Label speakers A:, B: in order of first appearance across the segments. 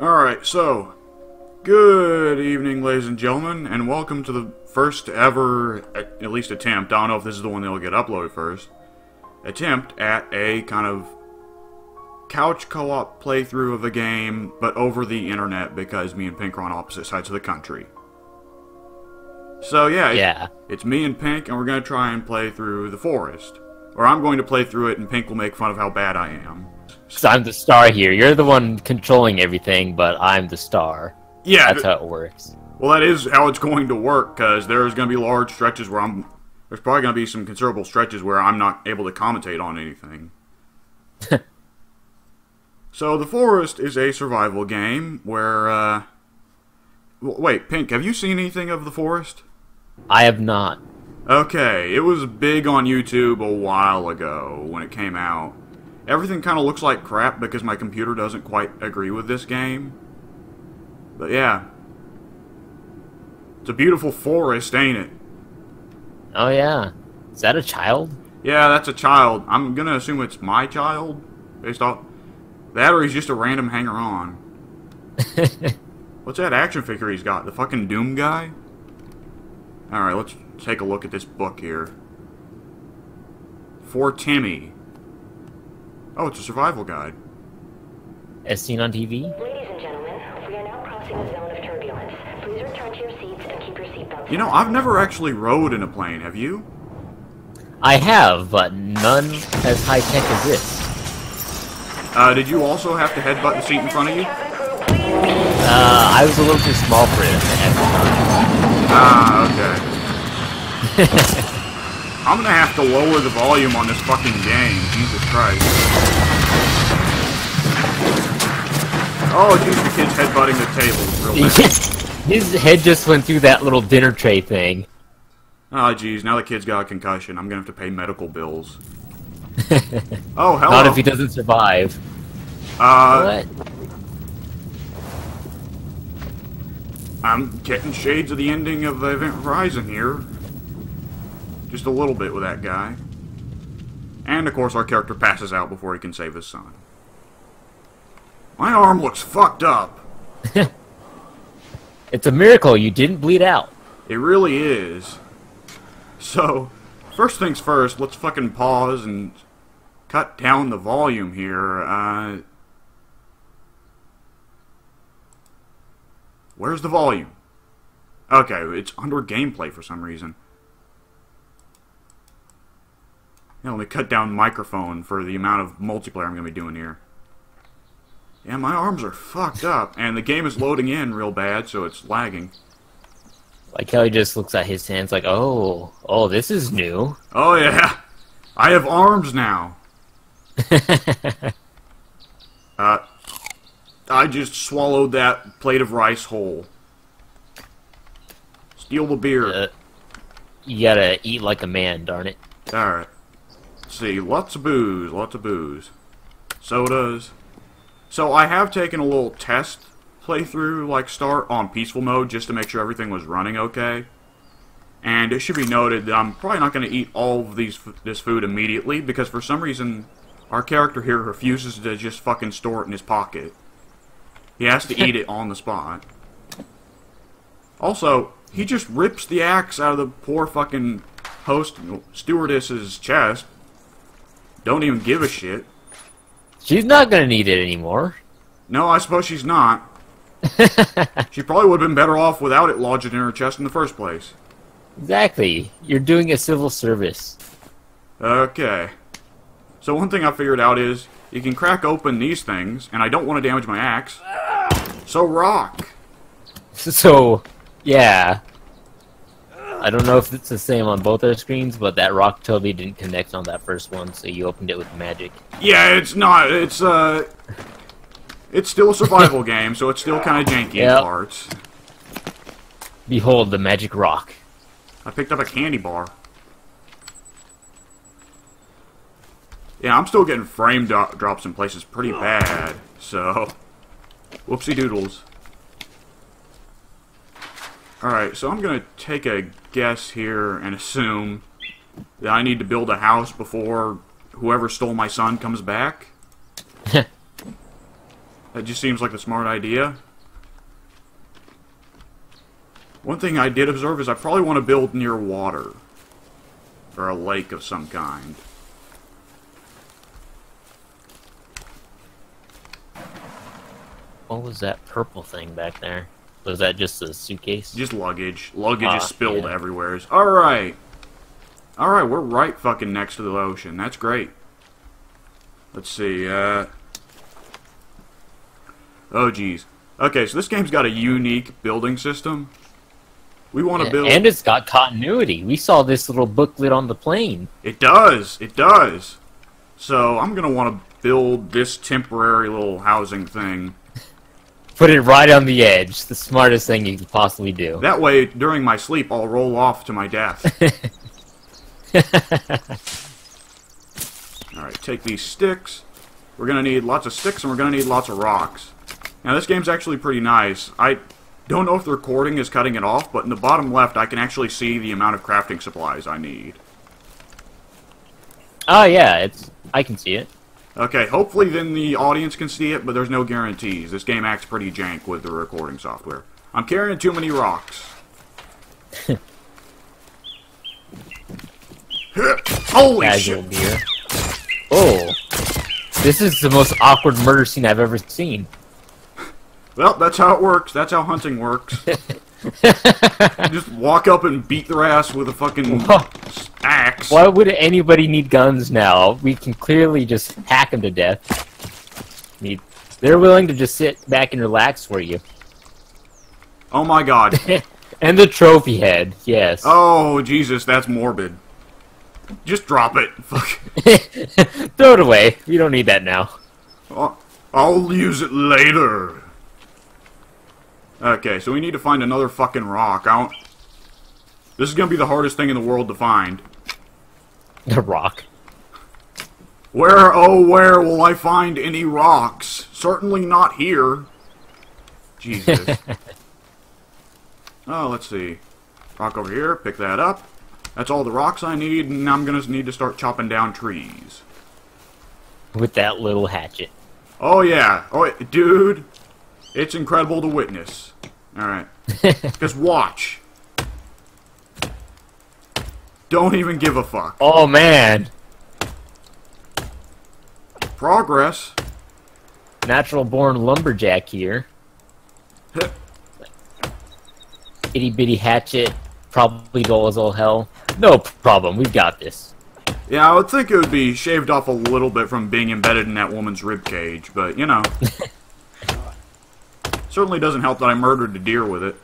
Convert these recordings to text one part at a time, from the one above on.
A: Alright, so, good evening, ladies and gentlemen, and welcome to the first ever, at least attempt, I don't know if this is the one that'll get uploaded first, attempt at a kind of couch co-op playthrough of a game, but over the internet because me and Pink are on opposite sides of the country. So yeah,
B: Yeah.
A: it's me and Pink, and we're going to try and play through The Forest. Or I'm going to play through it, and Pink will make fun of how bad I am.
B: So I'm the star here. You're the one controlling everything, but I'm the star.
A: Yeah,
B: That's how it works.
A: Well, that is how it's going to work, because there's going to be large stretches where I'm. There's probably going to be some considerable stretches where I'm not able to commentate on anything. so, The Forest is a survival game where. Uh, w- wait, Pink, have you seen anything of The Forest?
B: I have not.
A: Okay, it was big on YouTube a while ago when it came out. Everything kind of looks like crap because my computer doesn't quite agree with this game. But yeah. It's a beautiful forest, ain't it?
B: Oh yeah. Is that a child?
A: Yeah, that's a child. I'm gonna assume it's my child, based off that, or he's just a random hanger-on. What's that action figure he's got? The fucking Doom guy? Alright, let's take a look at this book here. For Timmy. Oh, it's a survival guide.
B: As seen on TV?
C: Ladies and gentlemen, we are now crossing a zone of turbulence. Please return to your seats and keep your seatbelts.
A: You know, I've never actually rode in a plane, have you?
B: I have, but none as high tech as this.
A: Uh, did you also have to headbutt the seat in front of you?
C: Cabin crew, please.
B: Uh, I was a little too small for it at the time.
A: Ah, okay. I'm gonna have to lower the volume on this fucking game. Jesus Christ. Oh, geez, the kid's headbutting the table. Real bad.
B: His head just went through that little dinner tray thing.
A: Oh, geez, now the kid's got a concussion. I'm gonna have to pay medical bills. Oh, hello.
B: Not if he doesn't survive.
A: uh,
B: What?
A: I'm getting shades of the ending of Event Horizon here. Just a little bit with that guy. And of course, our character passes out before he can save his son. My arm looks fucked up.
B: It's a miracle you didn't bleed out.
A: It really is. So, first things first, let's fucking pause and cut down the volume here. Uh, where's the volume? Okay, it's under gameplay for some reason. Yeah, let me cut down microphone for the amount of multiplayer I'm going to be doing here. Yeah, my arms are fucked up, and the game is loading in real bad, so it's lagging.
B: Like how he just looks at his hands like, oh, oh, this is new.
A: Oh yeah, I have arms now. Uh, I just swallowed that plate of rice whole. Steal the beer.
B: Uh, you gotta eat like a man, darn it.
A: Alright. See, lots of booze, lots of booze. Sodas. So I have taken a little test playthrough, like start on peaceful mode, just to make sure everything was running okay. And it should be noted that I'm probably not going to eat all of these this food immediately, because for some reason, our character here refuses to just fucking store it in his pocket. He has to eat it on the spot. Also, he just rips the axe out of the poor fucking host stewardess's chest. Don't even give a shit.
B: She's not gonna need it anymore.
A: No, I suppose she's not. she probably would have been better off without it lodged in her chest in the first place.
B: Exactly. You're doing a civil service.
A: Okay. So one thing I figured out is you can crack open these things, and I don't want to damage my axe. So rock.
B: So, yeah. I don't know if it's the same on both our screens, but that rock totally didn't connect on that first one, so you opened it with magic.
A: Yeah, it's not. It's uh, it's still a survival game, so it's still kind of janky in parts.
B: Behold the magic rock.
A: I picked up a candy bar. Yeah, I'm still getting frame drops in places pretty bad, so... Whoopsie doodles. Alright, so I'm gonna take a guess here and assume that I need to build a house before whoever stole my son comes back. That just seems like a smart idea. One thing I did observe is I probably want to build near water. Or a lake of some kind.
B: What was that purple thing back there? Was that just a suitcase?
A: Just luggage. Luggage
B: Ah,
A: is spilled
B: yeah.
A: everywhere. Alright. Alright, we're right fucking next to the ocean. That's great. Let's see, uh... Oh, geez. Okay, so this game's got a unique building system. We want to build...
B: And it's got continuity. We saw this little booklet on the plane.
A: It does. It does. So I'm gonna want to build this temporary little housing thing.
B: Put it right on the edge. The smartest thing you could possibly do.
A: That way, during my sleep, I'll roll off to my death. All right, take these sticks. We're gonna need lots of sticks, and we're gonna need lots of rocks. Now this game's actually pretty nice. I don't know if the recording is cutting it off, but in the bottom left, I can actually see the amount of crafting supplies I need.
B: Oh yeah, it's. I can see it.
A: Okay, hopefully then the audience can see it, but there's no guarantees. This game acts pretty jank with the recording software. I'm carrying too many rocks. Holy
B: Casual
A: shit!
B: beer. Oh, this is the most awkward murder scene I've ever seen.
A: Well, that's how it works. That's how hunting works. Just walk up and beat their ass with a fucking axe.
B: Why would anybody need guns now? We can clearly just hack them to death. Need. They're willing to just sit back and relax for you.
A: Oh my god.
B: and the trophy head, yes.
A: Oh, Jesus, that's morbid. Just drop it. Fuck.
B: Throw it away. We don't need that now.
A: I'll use it later. Okay, so we need to find another fucking rock. I don't... This is gonna be the hardest thing in the world to find.
B: The rock.
A: Where, oh, where will I find any rocks? Certainly not here. Jesus. oh, let's see. Rock over here, pick that up. That's all the rocks I need, and I'm gonna need to start chopping down trees.
B: With that little hatchet.
A: Oh, yeah. Oh, dude. It's incredible to witness. Alright. Just watch. Don't even give a fuck.
B: Oh man!
A: Progress.
B: Natural born lumberjack here. Itty bitty hatchet. Probably dull as all hell. No problem, we've got this.
A: Yeah, I would think it would be shaved off a little bit from being embedded in that woman's rib cage, but you know. Certainly doesn't help that I murdered a deer with it.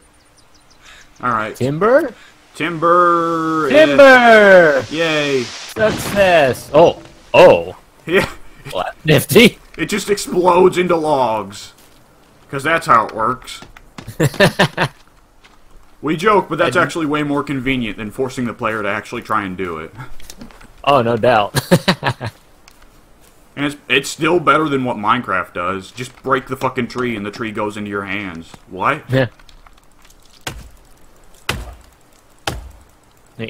A: Alright.
B: Timber?
A: Timber! eh,
B: Timber!
A: Yay!
B: Success! Oh, oh.
A: Yeah.
B: That's nifty.
A: It just explodes into logs. Because that's how it works. We joke, but that's actually way more convenient than forcing the player to actually try and do it.
B: Oh, no doubt.
A: And it's, it's still better than what Minecraft does. Just break the fucking tree and the tree goes into your hands. What?
B: Yeah. Hey,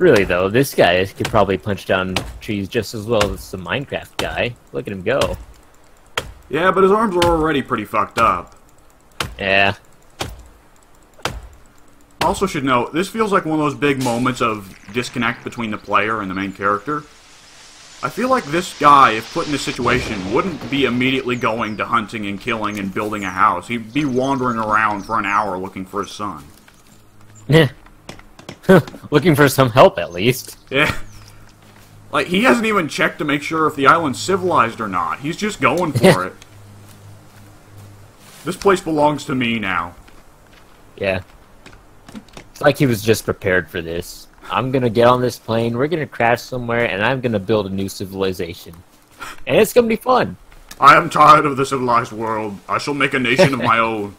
B: Really though, this guy could probably punch down trees just as well as the Minecraft guy. Look at him go.
A: Yeah, but his arms are already pretty fucked up.
B: Yeah.
A: Also should note, this feels like one of those big moments of disconnect between the player and the main character. I feel like this guy, if put in this situation, wouldn't be immediately going to hunting and killing and building a house. He'd be wandering around for an hour looking for his son.
B: Yeah. Looking for some help at least.
A: Yeah. Like, he hasn't even checked to make sure if the island's civilized or not. He's just going for it. This place belongs to me now.
B: Yeah. It's like he was just prepared for this. I'm gonna get on this plane, we're gonna crash somewhere, and I'm gonna build a new civilization. And it's gonna be fun.
A: I am tired of the civilized world. I shall make a nation of my own.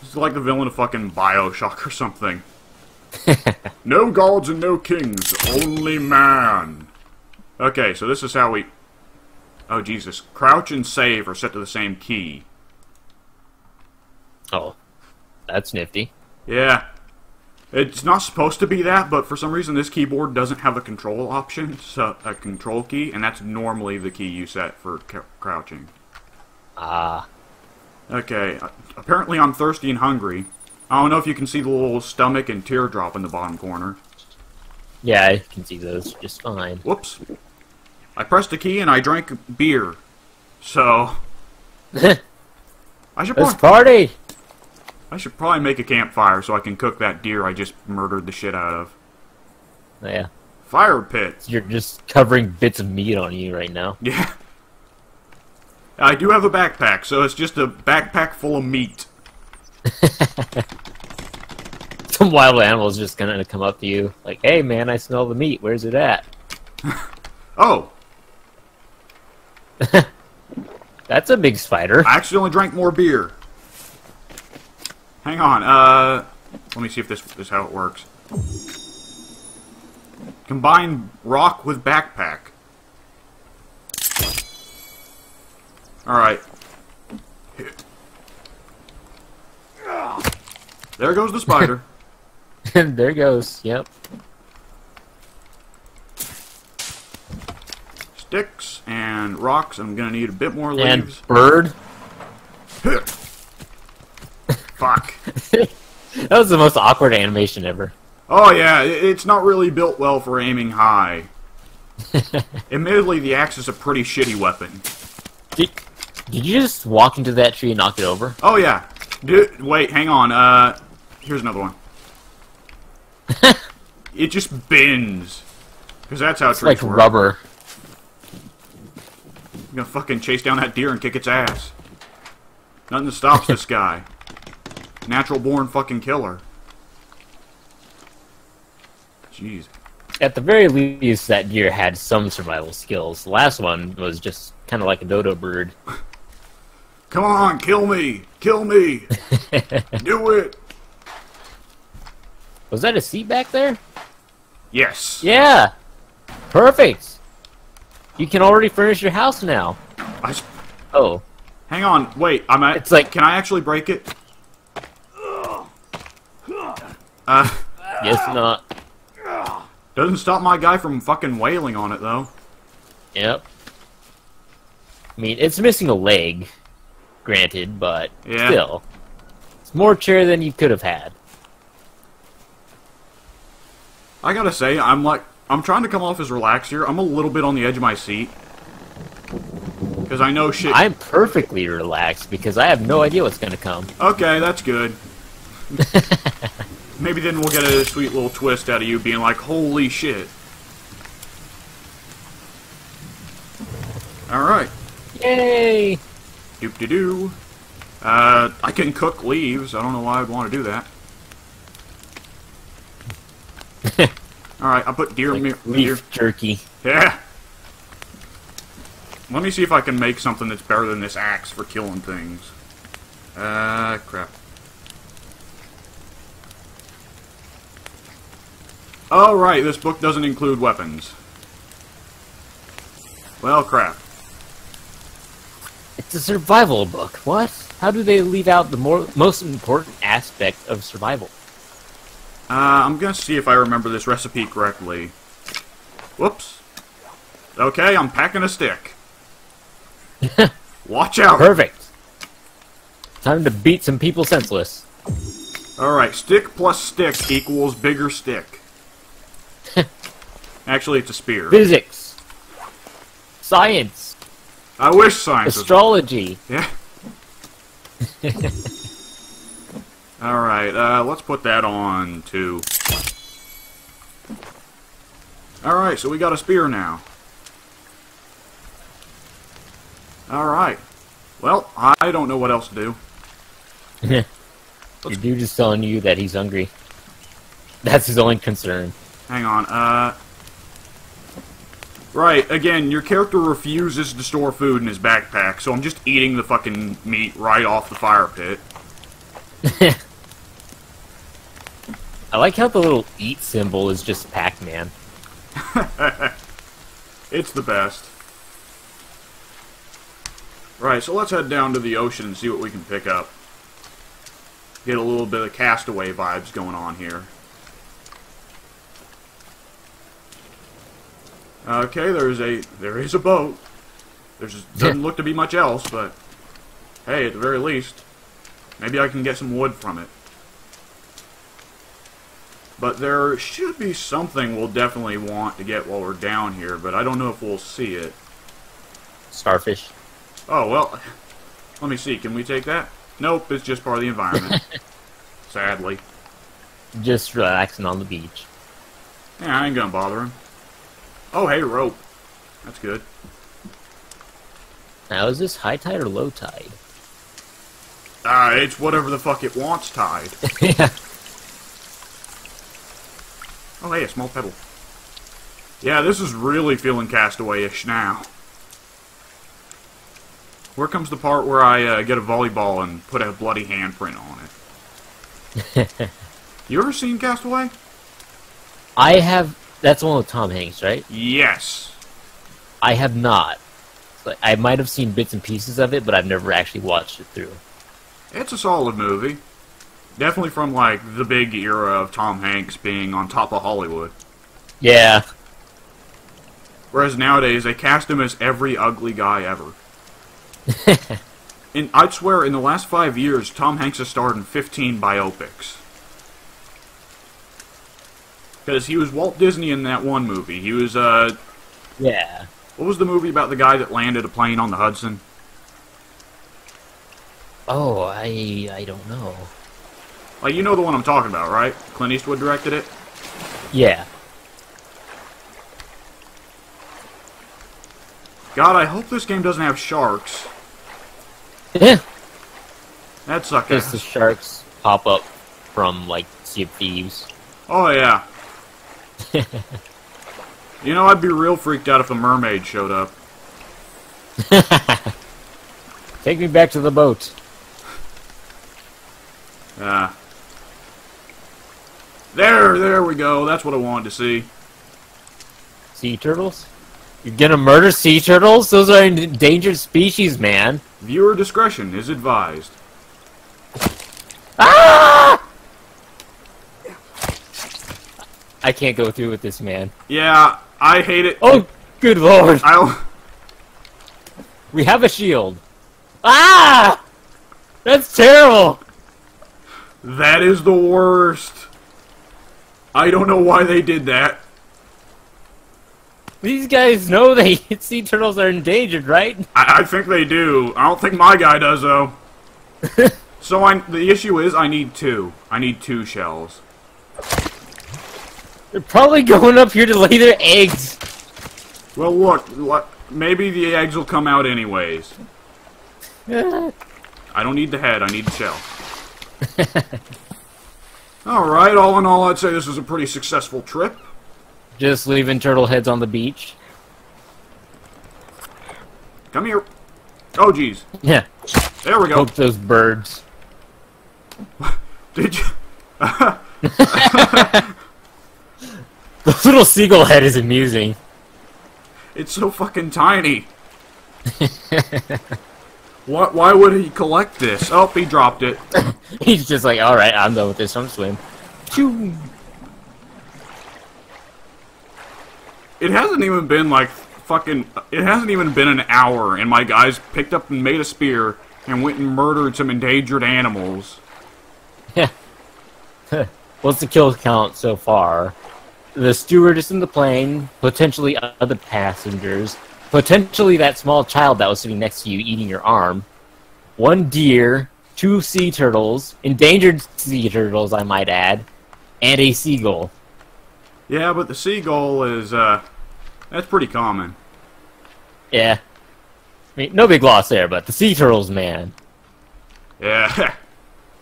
A: This is like the villain of fucking Bioshock or something. no gods and no kings, only man. Okay, so this is how we... Oh, Jesus. Crouch and save are set to the same key.
B: Oh. That's nifty.
A: Yeah. It's not supposed to be that, but for some reason this keyboard doesn't have a control option, so a control key, and that's normally the key you set for crouching.
B: Ah,
A: Okay, uh, apparently I'm thirsty and hungry. I don't know if you can see the little stomach and teardrop in the bottom corner.
B: yeah, I can see those just fine.
A: Whoops. I pressed a key and I drank beer. So, I should
B: party!
A: I should probably make a campfire so I can cook that deer I just murdered the shit out of.
B: Yeah,
A: Fire pit.
B: you're just covering bits of meat on you right now.
A: Yeah. I do have a backpack, so it's just a backpack full of meat.
B: Some wild animal is just gonna come up to you, like, "Hey, man, I smell the meat. Where's it at?"
A: Oh,
B: That's a big spider.
A: I accidentally drank more beer. Hang on, uh, let me see if this, this is how it works. Combine rock with backpack. Alright. There goes the spider.
B: And there goes. Yep.
A: Sticks and rocks. I'm gonna need a bit more
B: And
A: leaves.
B: bird.
A: Fuck.
B: That was the most awkward animation ever.
A: Oh yeah, it's not really built well for aiming high. Admittedly, the axe is a pretty shitty weapon.
B: Did, did you just walk into that tree and knock it over?
A: Oh yeah. Dude, wait, hang on. Uh, here's another one. it just bends. Because that's how
B: It's like
A: work.
B: rubber.
A: I'm gonna fucking chase down that deer and kick its ass. Nothing stops this guy. Natural born fucking killer. Jeez.
B: At the very least, that deer had some survival skills. The last one was just kind of like a dodo bird.
A: Come on, kill me! Kill me! Do it!
B: Was that a seat back there?
A: Yes.
B: Yeah! Perfect! You can already furnish your house now.
A: I
B: Oh.
A: hang on, wait. I'm at.
B: It's like-
A: Can I actually break it? Uh,
B: Guess not.
A: doesn't stop my guy from fucking wailing on it though.
B: Yep. I mean, it's missing a leg, granted, but
A: Yeah.
B: still. It's more chair than you could have had.
A: I gotta say, I'm like, I'm trying to come off as relaxed here. I'm a little bit on the edge of my seat. Because I know shit.
B: I'm perfectly relaxed because I have no idea what's gonna come.
A: Okay, that's good. Maybe then we'll get a sweet little twist out of you being like, holy shit. Alright.
B: Yay!
A: Doop de doo. Uh, I can cook leaves. I don't know why I'd want to do that. Alright, I put deer meat.
B: Like
A: Deer.
B: jerky.
A: Yeah. Let me see if I can make something that's better than this axe for killing things. Uh, crap. Oh, right, this book doesn't include weapons. Well, crap.
B: It's a survival book. What? How do they leave out the more most important aspect of survival?
A: Uh, I'm gonna see if I remember this recipe correctly. Whoops. Okay, I'm packing a stick. Watch out!
B: Perfect. Time to beat some people senseless.
A: Alright, stick plus stick equals bigger stick. Actually, it's a spear.
B: Physics. Science.
A: I wish science.
B: Astrology.
A: Yeah. Alright, uh, let's put that on, too. Alright, so we got a spear now. Alright. Well, I don't know what else to do.
B: Your dude is telling you that he's hungry. That's his only concern.
A: Hang on, uh... Right, again, your character refuses to store food in his backpack, so I'm just eating the fucking meat right off the fire pit.
B: I like how the little eat symbol is just Pac-Man.
A: It's the best. Right, so let's head down to the ocean and see what we can pick up. Get a little bit of castaway vibes going on here. Okay, there's a there is a boat. There's doesn't look to be much else, but Hey, at the very least, maybe I can get some wood from it. But there should be something we'll definitely want to get while we're down here, but I don't know if we'll see it.
B: Starfish.
A: Oh, well, let me see. Can we take that? Nope, it's just part of the environment. Sadly.
B: Just relaxing on the beach.
A: Yeah, I ain't gonna bother him. Oh, hey, rope. That's good.
B: Now, is this high tide or low tide?
A: Ah, it's whatever the fuck it wants tide.
B: yeah.
A: Oh, hey, a small pebble. Yeah, this is really feeling castaway-ish now. Where comes the part where I uh, get a volleyball and put a bloody handprint on it? you ever seen Cast Away?
B: I have. That's the one with Tom Hanks, right?
A: Yes.
B: I have not. Like, I might have seen bits and pieces of it, but I've never actually watched it through.
A: It's a solid movie. Definitely from, like, the big era of Tom Hanks being on top of Hollywood.
B: Yeah.
A: Whereas nowadays, they cast him as every ugly guy ever. and I'd swear, in the last five years, Tom Hanks has starred in 15 biopics. Because he was Walt Disney in that one movie. He was, uh,
B: Yeah.
A: what was the movie about the guy that landed a plane on the Hudson?
B: Oh, I I don't know.
A: Like, you know the one I'm talking about, right? Clint Eastwood directed it?
B: Yeah.
A: God, I hope this game doesn't have sharks.
B: Yeah.
A: That suck
B: Because the sharks pop up from like Sea of Thieves.
A: Oh, yeah. you know, I'd be real freaked out if a mermaid showed up.
B: Take me back to the boat.
A: Yeah. There, there we go. That's what I wanted to see.
B: Sea turtles? You're gonna murder sea turtles? Those are endangered species, man.
A: Viewer discretion is advised.
B: Ah! I can't go through with this, man.
A: Yeah, I hate it.
B: Oh, good lord.
A: I'll.
B: We have a shield. Ah! That's terrible.
A: That is the worst. I don't know why they did that.
B: These guys know they sea turtles are endangered, right?
A: I, I think they do. I don't think my guy does though. so I, the issue is, I need two. I need two shells.
B: They're probably going up here to lay their eggs.
A: Well, look, lo- maybe the eggs will come out anyways. I don't need the head. I need the shell. all right. All in all, I'd say this was a pretty successful trip.
B: Just leaving turtle heads on the beach.
A: Come here. Oh, jeez.
B: Yeah,
A: There we go.
B: poke those birds.
A: Did you?
B: The little seagull head is amusing.
A: It's so fucking tiny. what? Why would he collect this? Oh, he dropped it.
B: He's just like, all right, I'm done with this. I'm swim. Choo.
A: It hasn't even been like fucking. It hasn't even been an hour, and my guys picked up and made a spear and went and murdered some endangered animals.
B: Yeah. What's the kill count so far? The stewardess in the plane, potentially other passengers, potentially that small child that was sitting next to you eating your arm, one deer, two sea turtles, endangered sea turtles, I might add, and a seagull.
A: Yeah, but the seagull is uh, that's pretty common.
B: Yeah. I mean, no big loss there, but the sea turtles, man.
A: Yeah.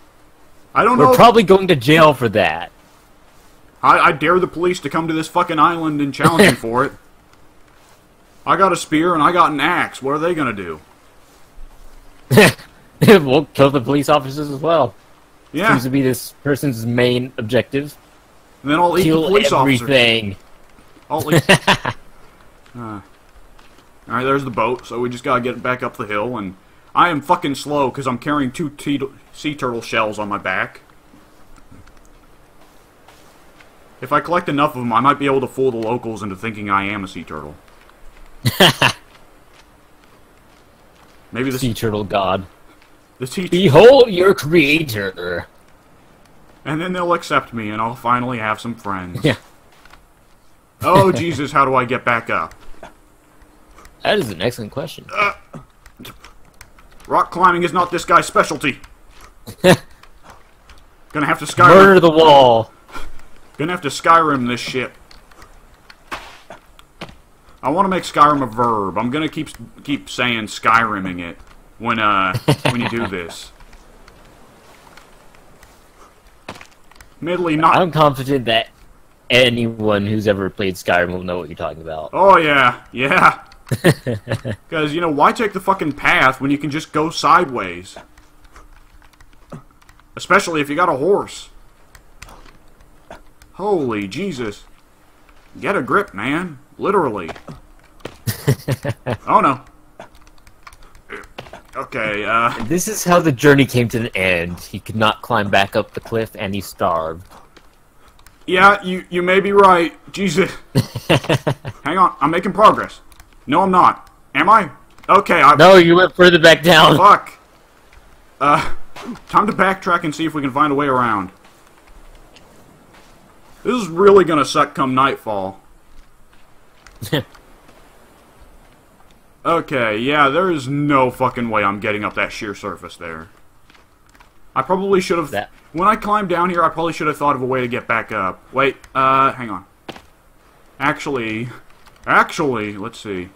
A: I don't know.
B: We're probably going to jail for that.
A: I, I dare the police to come to this fucking island and challenge me for it. I got a spear and I got an axe. What are they gonna do?
B: we'll kill the police officers as well.
A: Yeah.
B: Seems to be this person's main objective.
A: And then I'll eat the
B: Kill
A: police
B: everything.
A: I'll eat. Uh, all right, there's the boat. So we just gotta get back up the hill, and I am fucking slow because I'm carrying two sea turtle shells on my back. If I collect enough of them, I might be able to fool the locals into thinking I am a sea turtle. Maybe the
B: sea turtle god.
A: The teacher,
B: Behold your creator.
A: and then they'll accept me, and I'll finally have some friends.
B: Yeah.
A: Oh Jesus, how do I get back up?
B: That is an excellent question.
A: Uh, rock climbing is not this guy's specialty. Gonna have to Skyrim.
B: Murder the wall.
A: Gonna have to Skyrim this shit. I want to make Skyrim a verb. I'm gonna keep keep saying Skyriming it when uh when you do this. Admittedly, not.
B: I'm confident that anyone who's ever played Skyrim will know what you're talking about.
A: Oh yeah, yeah. Because you know why take the fucking path when you can just go sideways? Especially if you got a horse. Holy Jesus! Get a grip, man. Literally. oh no. Okay, uh,
B: This is how the journey came to an end. He could not climb back up the cliff, and he starved.
A: yeah, you you may be right. Jesus. Hang on, I'm making progress. No, I'm not. Am I? Okay, I.
B: No, you went further back down.
A: Fuck. Uh, time to backtrack and see if we can find a way around. This is really gonna suck come nightfall. Okay, yeah, there is no fucking way I'm getting up that sheer surface there. I probably should have...
B: That-
A: When I climbed down here, I probably should have thought of a way to get back up. Wait, uh, hang on. Actually... Actually, let's see.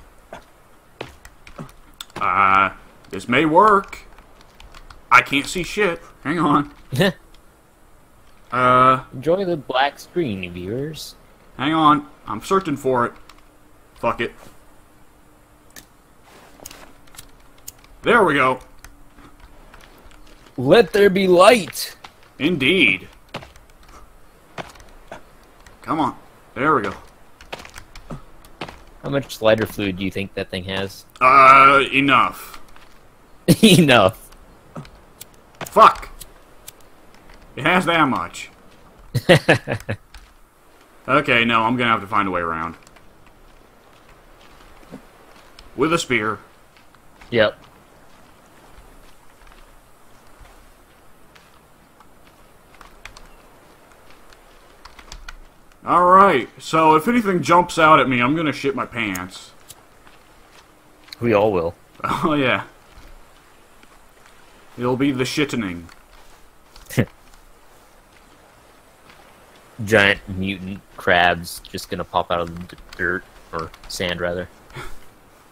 A: Uh, this may work. I can't see shit. Hang on. Uh,
B: Enjoy the black screen, viewers.
A: hang on. I'm searching for it. Fuck it. There we go.
B: Let there be light.
A: Indeed. Come on. There we go.
B: How much slider fluid do you think that thing has?
A: Uh, enough.
B: Enough.
A: Fuck. It has that much. Okay, no, I'm gonna have to find a way around. With a spear.
B: Yep.
A: Alright, so if anything jumps out at me, I'm gonna shit my pants.
B: We all will.
A: Oh, yeah. It'll be the shittening.
B: Giant mutant crabs just gonna pop out of the dirt or sand rather.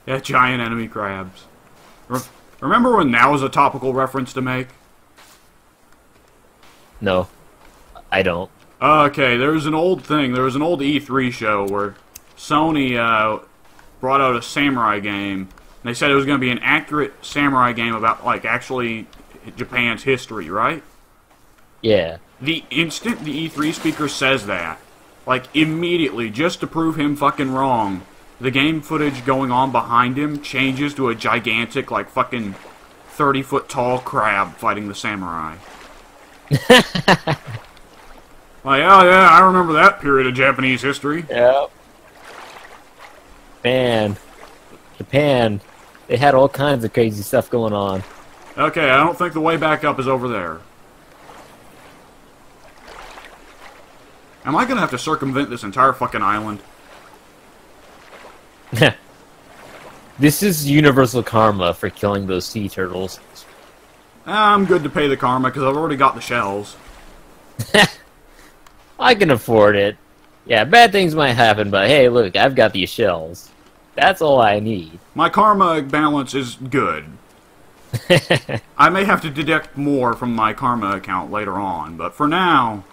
A: Yeah, giant enemy crabs. Re- remember when that was a topical reference to make?
B: No, I don't.
A: Okay, there was an old thing. There was an old E3 show where Sony uh, brought out a samurai game. And they said it was going to be an accurate samurai game about, like, actually Japan's history, right?
B: Yeah.
A: The instant the E3 speaker says that, like, immediately, just to prove him fucking wrong, the game footage going on behind him changes to a gigantic, like, fucking 30 foot tall crab fighting the samurai. Like, oh yeah, I remember that period of Japanese history.
B: Yep. Man, Japan, they had all kinds of crazy stuff going on.
A: Okay, I don't think the way back up is over there. Am I gonna have to circumvent this entire fucking island?
B: this is universal karma for killing those sea turtles.
A: Ah, I'm good to pay the karma because I've already got the shells.
B: I can afford it. Yeah, bad things might happen, but hey, look, I've got these shells. That's all I need.
A: My karma balance is good. I may have to deduct more from my karma account later on, but for now...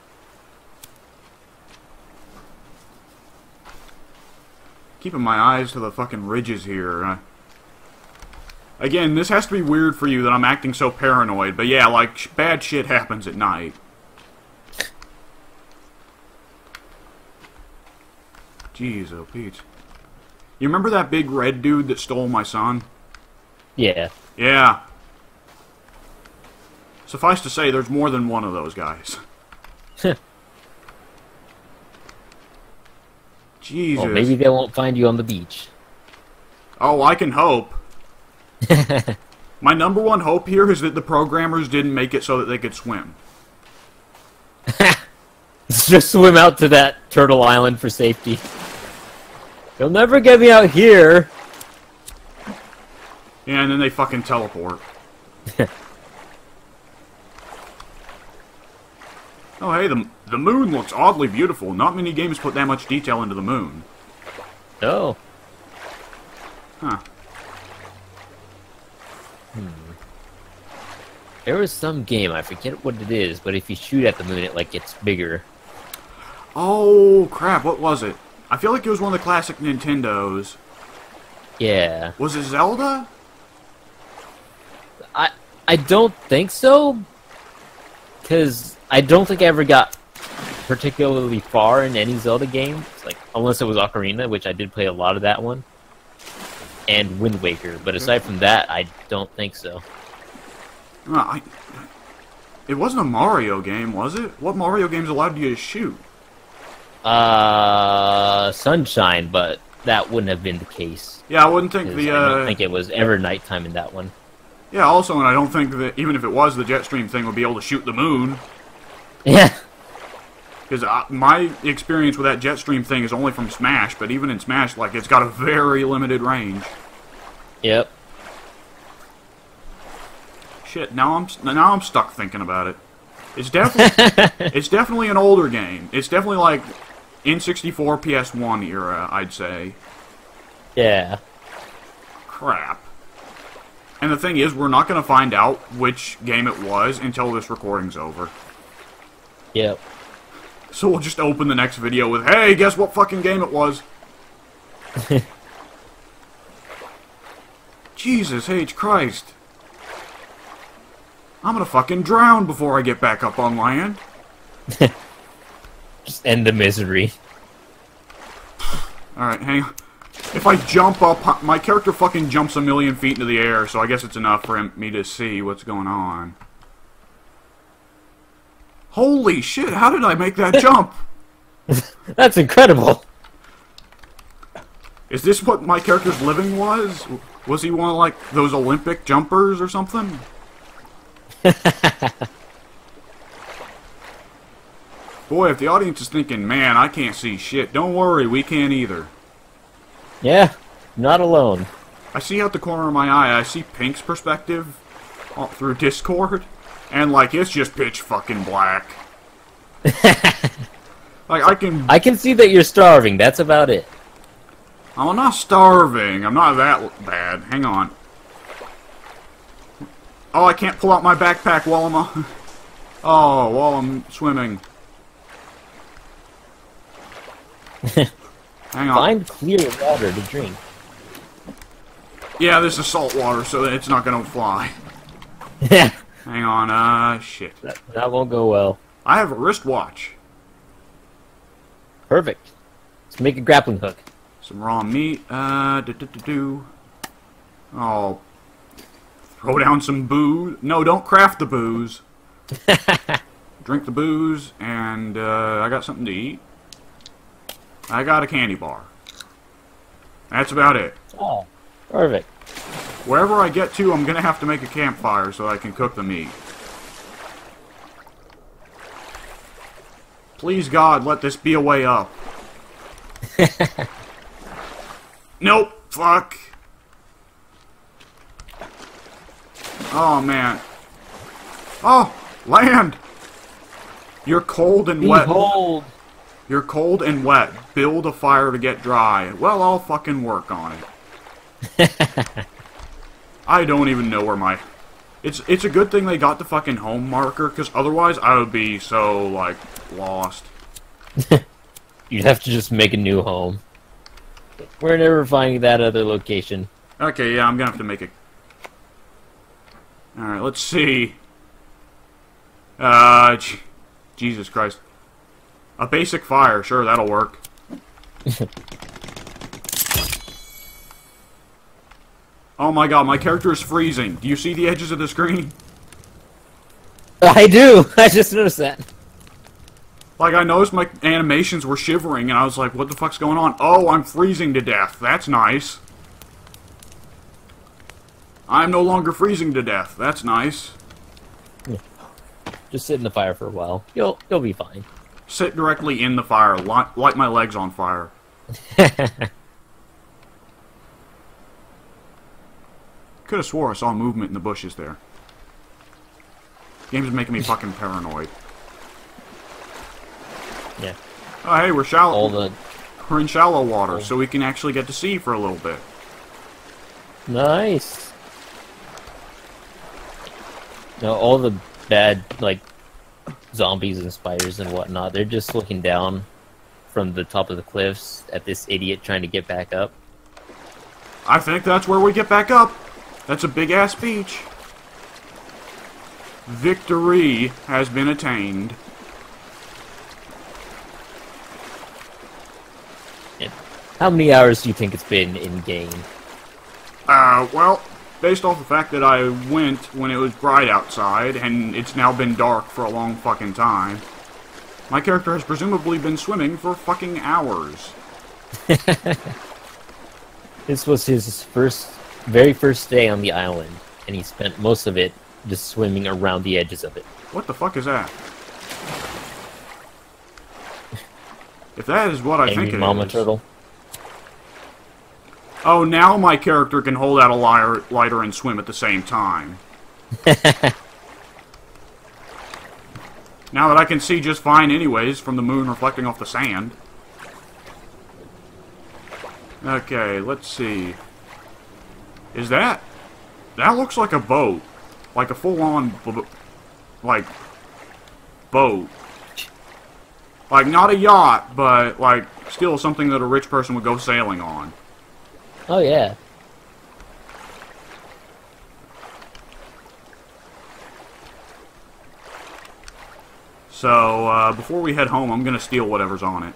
A: Keeping my eyes to the fucking ridges here. Uh, again, this has to be weird for you that I'm acting so paranoid, but yeah, like, sh- bad shit happens at night. Jeez, oh Pete. You remember that big red dude that stole my son?
B: yeah.
A: Yeah. Suffice to say, there's more than one of those guys. Jesus.
B: Well, maybe they won't find you on the beach.
A: Oh, I can hope. My number one hope here is that the programmers didn't make it so that they could swim.
B: Just swim out to that turtle island for safety. You'll never get me out here.
A: Yeah, and then they fucking teleport. oh, hey, the, the moon looks oddly beautiful. Not many games put that much detail into the moon.
B: Oh.
A: Huh. Hmm.
B: There was some game, I forget what it is, but if you shoot at the moon, it like gets bigger.
A: Oh, crap, what was it? I feel like it was one of the classic Nintendos.
B: Yeah.
A: Was it Zelda?
B: I I don't think so. Cause I don't think I ever got particularly far in any Zelda game. Like unless it was Ocarina, which I did play a lot of that one. And Wind Waker, but aside from that, I don't think so.
A: I, it wasn't a Mario game, was it? What Mario games allowed you to shoot?
B: Uh, Sunshine, but that wouldn't have been the case.
A: Yeah, I wouldn't think the.
B: Uh, I don't
A: Uh,
B: think it was ever nighttime in that one.
A: yeah, also, and I don't think that even if it was, the Jetstream thing would be able to shoot the moon.
B: Yeah.
A: Because my experience with that Jetstream thing is only from Smash, but even in Smash, like, it's got a very limited range.
B: Yep.
A: Shit, now I'm now I'm stuck thinking about it. It's definitely it's definitely an older game. It's definitely like N64 PS1 era, I'd say.
B: Yeah.
A: Crap. And the thing is, we're not going to find out which game it was until this recording's over.
B: Yep.
A: So we'll just open the next video with, "Hey, guess what fucking game it was?" Jesus H Christ. I'm gonna fucking drown before I get back up on land.
B: Just end the misery.
A: Alright, hang on. If I jump up, my character fucking jumps a million feet into the air, so I guess it's enough for him, me to see what's going on. Holy shit, how did I make that jump?
B: That's incredible.
A: Is this what my character's living was? Was he one of, like, those Olympic jumpers or something? Boy, if the audience is thinking, man, I can't see shit, don't worry, we can't either.
B: Yeah. Not alone.
A: I see out the corner of my eye, I see Pink's perspective through Discord, and, like, it's just pitch fucking black. like, I can...
B: I can see that you're starving. That's about it.
A: I'm not starving. I'm not that bad. Hang on. Oh, I can't pull out my backpack while I'm uh, Oh, while I'm swimming. Hang on.
B: Find clear water to drink.
A: Yeah, this is salt water, so it's not gonna fly.
B: Yeah.
A: Hang on. Uh, shit.
B: that, that won't go well.
A: I have a wristwatch.
B: Perfect. Let's make a grappling hook.
A: Some raw meat. Uh, do, do, do, do. Oh. Throw down some booze. No, don't craft the booze. Drink the booze, and uh, I got something to eat. I got a candy bar. That's about it.
B: Oh, perfect.
A: Wherever I get to, I'm gonna have to make a campfire so I can cook the meat. Please, God, let this be a way up. nope. Fuck. Oh, man. Oh, land. You're cold and wet.
B: Behold.
A: You're cold and wet. Build a fire to get dry. Well, I'll fucking work on it. I don't even know where my... It's it's a good thing they got the fucking home marker, because otherwise I would be so, like, lost.
B: You'd have to just make a new home. We're never finding that other location.
A: Okay, yeah, I'm gonna have to make it. Alright, let's see. Uh, Jesus Christ. A basic fire, sure, that'll work. oh my god, my character is freezing. Do you see the edges of the screen?
B: I do. I just noticed that.
A: Like, I noticed my animations were shivering, and I was like, what the fuck's going on? Oh, I'm freezing to death. That's nice. I'm no longer freezing to death. That's nice.
B: Just sit in the fire for a while. You'll you'll be fine.
A: Sit directly in the fire. Light, light my legs on fire. Could have swore I saw movement in the bushes there. Game's making me fucking paranoid.
B: yeah.
A: Oh, hey, we're shallow.
B: All the
A: We're in shallow water, so we can actually get to sea for a little bit.
B: nice. No, all the bad like zombies and spiders and whatnot. They're just looking down from the top of the cliffs at this idiot trying to get back up.
A: I think that's where we get back up. That's a big ass beach. Victory has been attained.
B: How many hours do you think it's been in game?
A: Uh, well, based off the fact that I went when it was bright outside, and it's now been dark for a long fucking time, my character has presumably been swimming for fucking hours.
B: This was his first, very first day on the island, and he spent most of it just swimming around the edges of it.
A: What the fuck is that? If that is what I think
B: Angry
A: it
B: mama
A: is-
B: turtle.
A: Oh, now my character can hold out a lighter, lighter and swim at the same time. now that I can see just fine anyways from the moon reflecting off the sand. Okay, let's see. Is that... That looks like a boat. Like a full-on... Like... Boat. Like, not a yacht, but, like, still something that a rich person would go sailing on.
B: Oh yeah.
A: So, uh, before we head home, I'm gonna steal whatever's on it.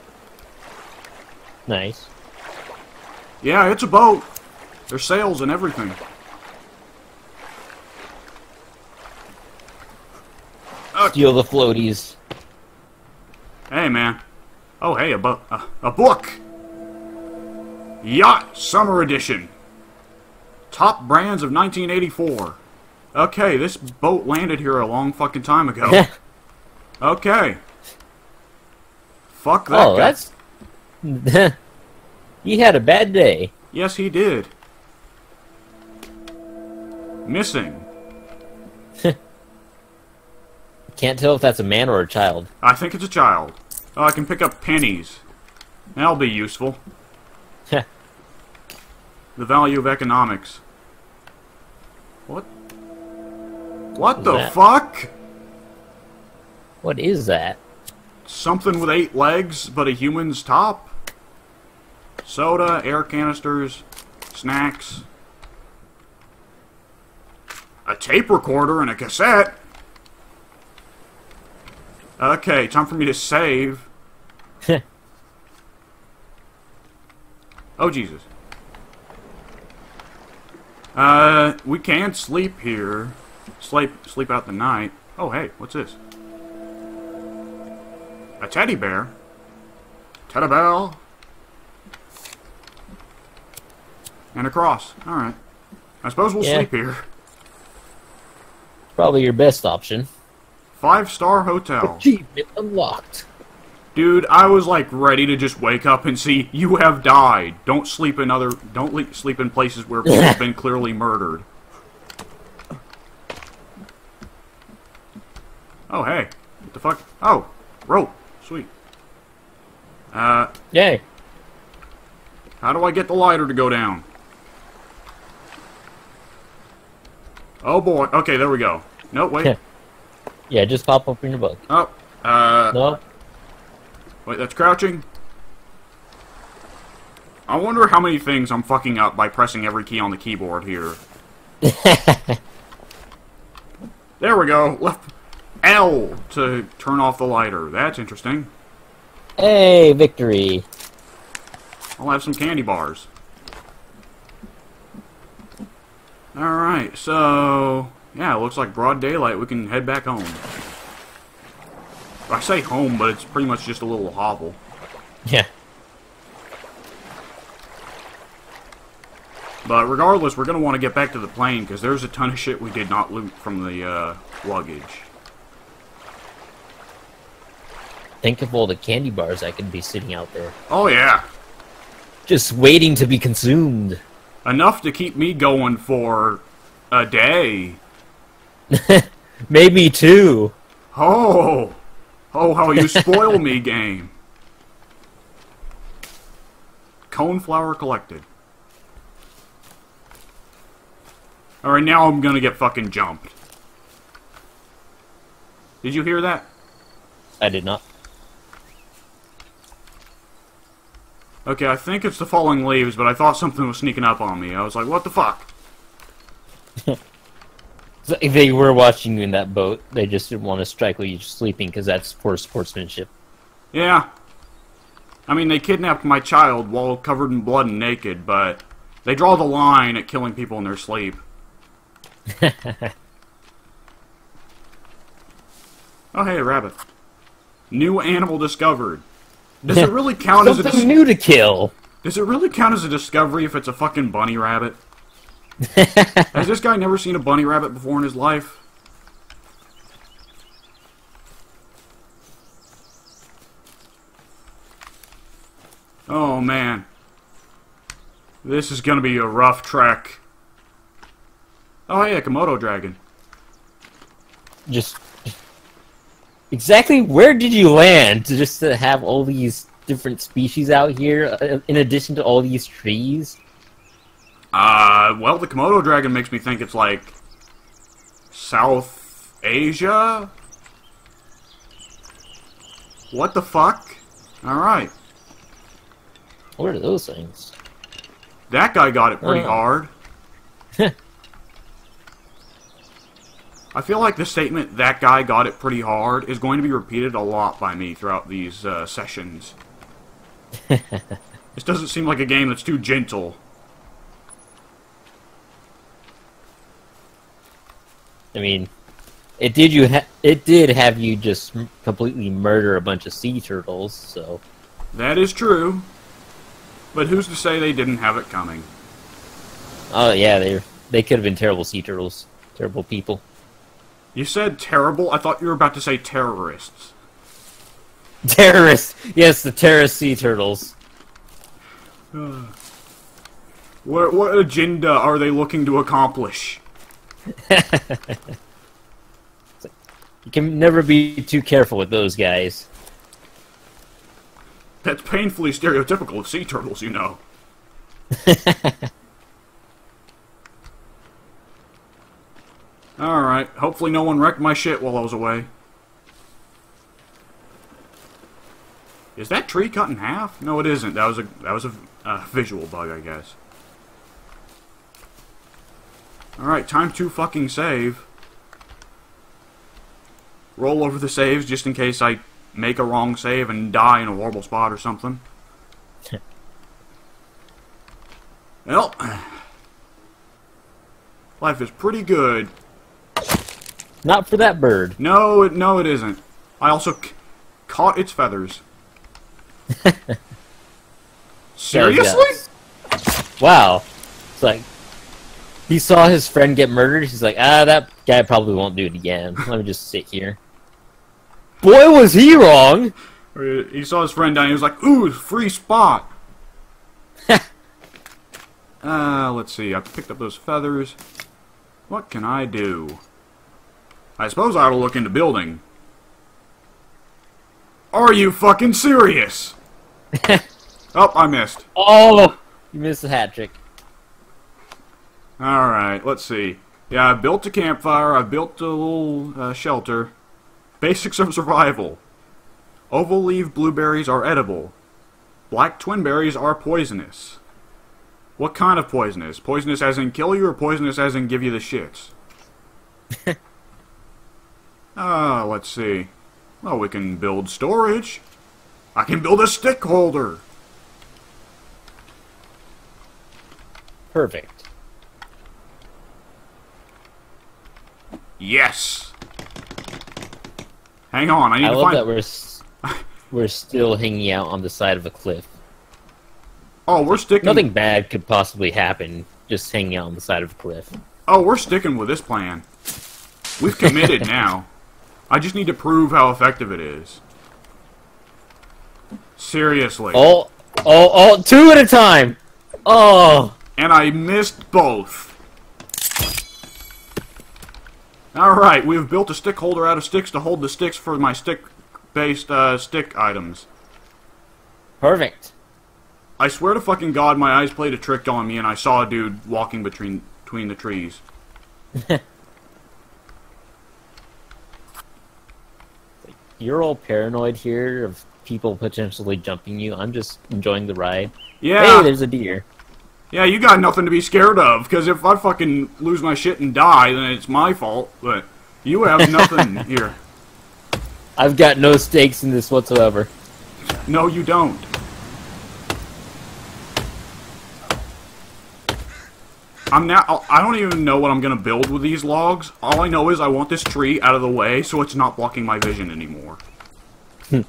B: Nice.
A: Yeah, it's a boat. There's sails and everything.
B: Steal the floaties.
A: Hey, man. Oh, hey, a, bu- a, a book! Yacht Summer Edition. Top brands of 1984. Okay, this boat landed here a long fucking time ago. okay. Fuck that
B: oh,
A: guy.
B: that's. he had a bad day.
A: Yes, he did. Missing.
B: Can't tell if that's a man or a child.
A: I think it's a child. Oh, I can pick up pennies. That'll be useful. the value of economics. What? What the
B: that?
A: fuck?
B: what is that?
A: Something with eight legs, but a human's top? Soda, air canisters, snacks. A tape recorder and a cassette? Okay, time for me to save. Oh, Jesus. Uh, we can sleep here. Sleep, sleep out the night. Oh, hey, what's this? A teddy bear? Teddy bear? And a cross. Alright. I suppose we'll
B: Yeah.
A: sleep here.
B: Probably your best option.
A: Five star hotel.
B: Achievement unlocked.
A: Dude, I was like ready to just wake up and see you have died. Don't sleep in other. Don't le- sleep in places where people have been clearly murdered. Oh hey, what the fuck? Oh, rope, sweet. Uh,
B: Yay.
A: how do I get the lighter to go down? Oh boy. Okay, there we go. No, wait.
B: Yeah, just pop up in your book.
A: Oh, uh,
B: No?
A: wait, that's crouching. I wonder how many things I'm fucking up by pressing every key on the keyboard here. There we go. Left L to turn off the lighter. That's interesting.
B: Hey, victory.
A: I'll have some candy bars. Alright, so... Yeah, it looks like broad daylight. We can head back home. I say home, but it's pretty much just a little hovel.
B: Yeah.
A: But regardless, we're going to want to get back to the plane because there's a ton of shit we did not loot from the uh, luggage.
B: Think of all the candy bars that could be sitting out there.
A: Oh yeah,
B: Just waiting to be consumed.
A: enough to keep me going for a day.
B: Maybe two.
A: Oh, oh, how you spoil me, game. Cone flower collected. Alright, now I'm gonna get fucking jumped. Did you hear that?
B: I did not.
A: Okay, I think it's the falling leaves, but I thought something was sneaking up on me. I was like, what the fuck?
B: If they were watching you in that boat, they just didn't want to strike while you're sleeping because that's poor sportsmanship.
A: Yeah. I mean, they kidnapped my child while covered in blood and naked, but they draw the line at killing people in their sleep. oh, hey, a rabbit. New animal discovered. Does it really count as a
B: Something new to kill.
A: Does it really count as a discovery if it's a fucking bunny rabbit? Has this guy never seen a bunny rabbit before in his life? Oh man. This is gonna be a rough trek. Oh a Komodo dragon.
B: Just exactly where did you land to just to have all these different species out here uh, in addition to all these trees?
A: Uh, well, the Komodo dragon makes me think it's like South Asia. What the fuck? All right,
B: What are those things?
A: that guy got it pretty
B: Oh.
A: hard. I feel like the statement "that guy got it pretty hard" is going to be repeated a lot by me throughout these uh, sessions. this doesn't seem like a game that's too gentle.
B: I mean, it did you ha- it did have you just completely murder a bunch of sea turtles, so
A: That is true. But who's to say they didn't have it coming?
B: oh yeah, they they could have been terrible sea turtles, terrible people.
A: You said terrible? I thought you were about to say terrorists.
B: Terrorists, yes, the terrorist sea turtles.
A: What, what agenda are they looking to accomplish?
B: You can never be too careful with those guys.
A: That's painfully stereotypical of sea turtles, you know. Alright, hopefully no one wrecked my shit while I was away. Is that tree cut in half? No, it isn't. That was a that was a uh, visual bug, I guess. All right, time to fucking save. Roll over the saves just in case I make a wrong save and die in a horrible spot or something. well, life is pretty good.
B: Not for that bird.
A: No, it, no, it isn't. I also caught its feathers. Seriously?
B: Wow. It's like he saw his friend get murdered. He's like, ah, that guy probably won't do it again. Let me just sit here. Boy, was he wrong.
A: He saw his friend down. He was like, "Ooh, free spot." uh, let's see. I picked up those feathers. What can I do? I suppose I ought to look into building. Are you fucking serious? oh, I missed.
B: Oh, you missed the hat trick.
A: All right, let's see. Yeah, I built a campfire. I built a little uh, shelter. Basics of survival. Oval leaf blueberries are edible. Black twinberries are poisonous. What kind of poisonous? Poisonous as in kill you, or poisonous as in give you the shits? Ah, let's see. Well, we can build storage. I can build a stick holder.
B: Perfect.
A: Yes. Hang on, I need
B: I
A: to
B: love
A: find.
B: that we're s- we're still hanging out on the side of a cliff.
A: Oh, we're sticking.
B: Nothing bad could possibly happen just hanging out on the side of a cliff.
A: Oh, we're sticking with this plan. We've committed now. I just need to prove how effective it is. Seriously.
B: Oh, oh, oh, two at a time. Oh,
A: And I missed both. Alright, we've built a stick holder out of sticks to hold the sticks for my stick-based uh, stick items.
B: perfect.
A: I swear to fucking god my eyes played a trick on me and I saw a dude walking between between the trees.
B: You're all paranoid here of people potentially jumping you. I'm just enjoying the ride.
A: Yeah.
B: Hey, there's a deer.
A: Yeah, you got nothing to be scared of, because if I fucking lose my shit and die, then it's my fault, but you have nothing here.
B: I've got no stakes in this whatsoever.
A: No, you don't. I'm now. I don't even know what I'm gonna build with these logs. All I know is I want this tree out of the way so it's not blocking my vision anymore. Hmm.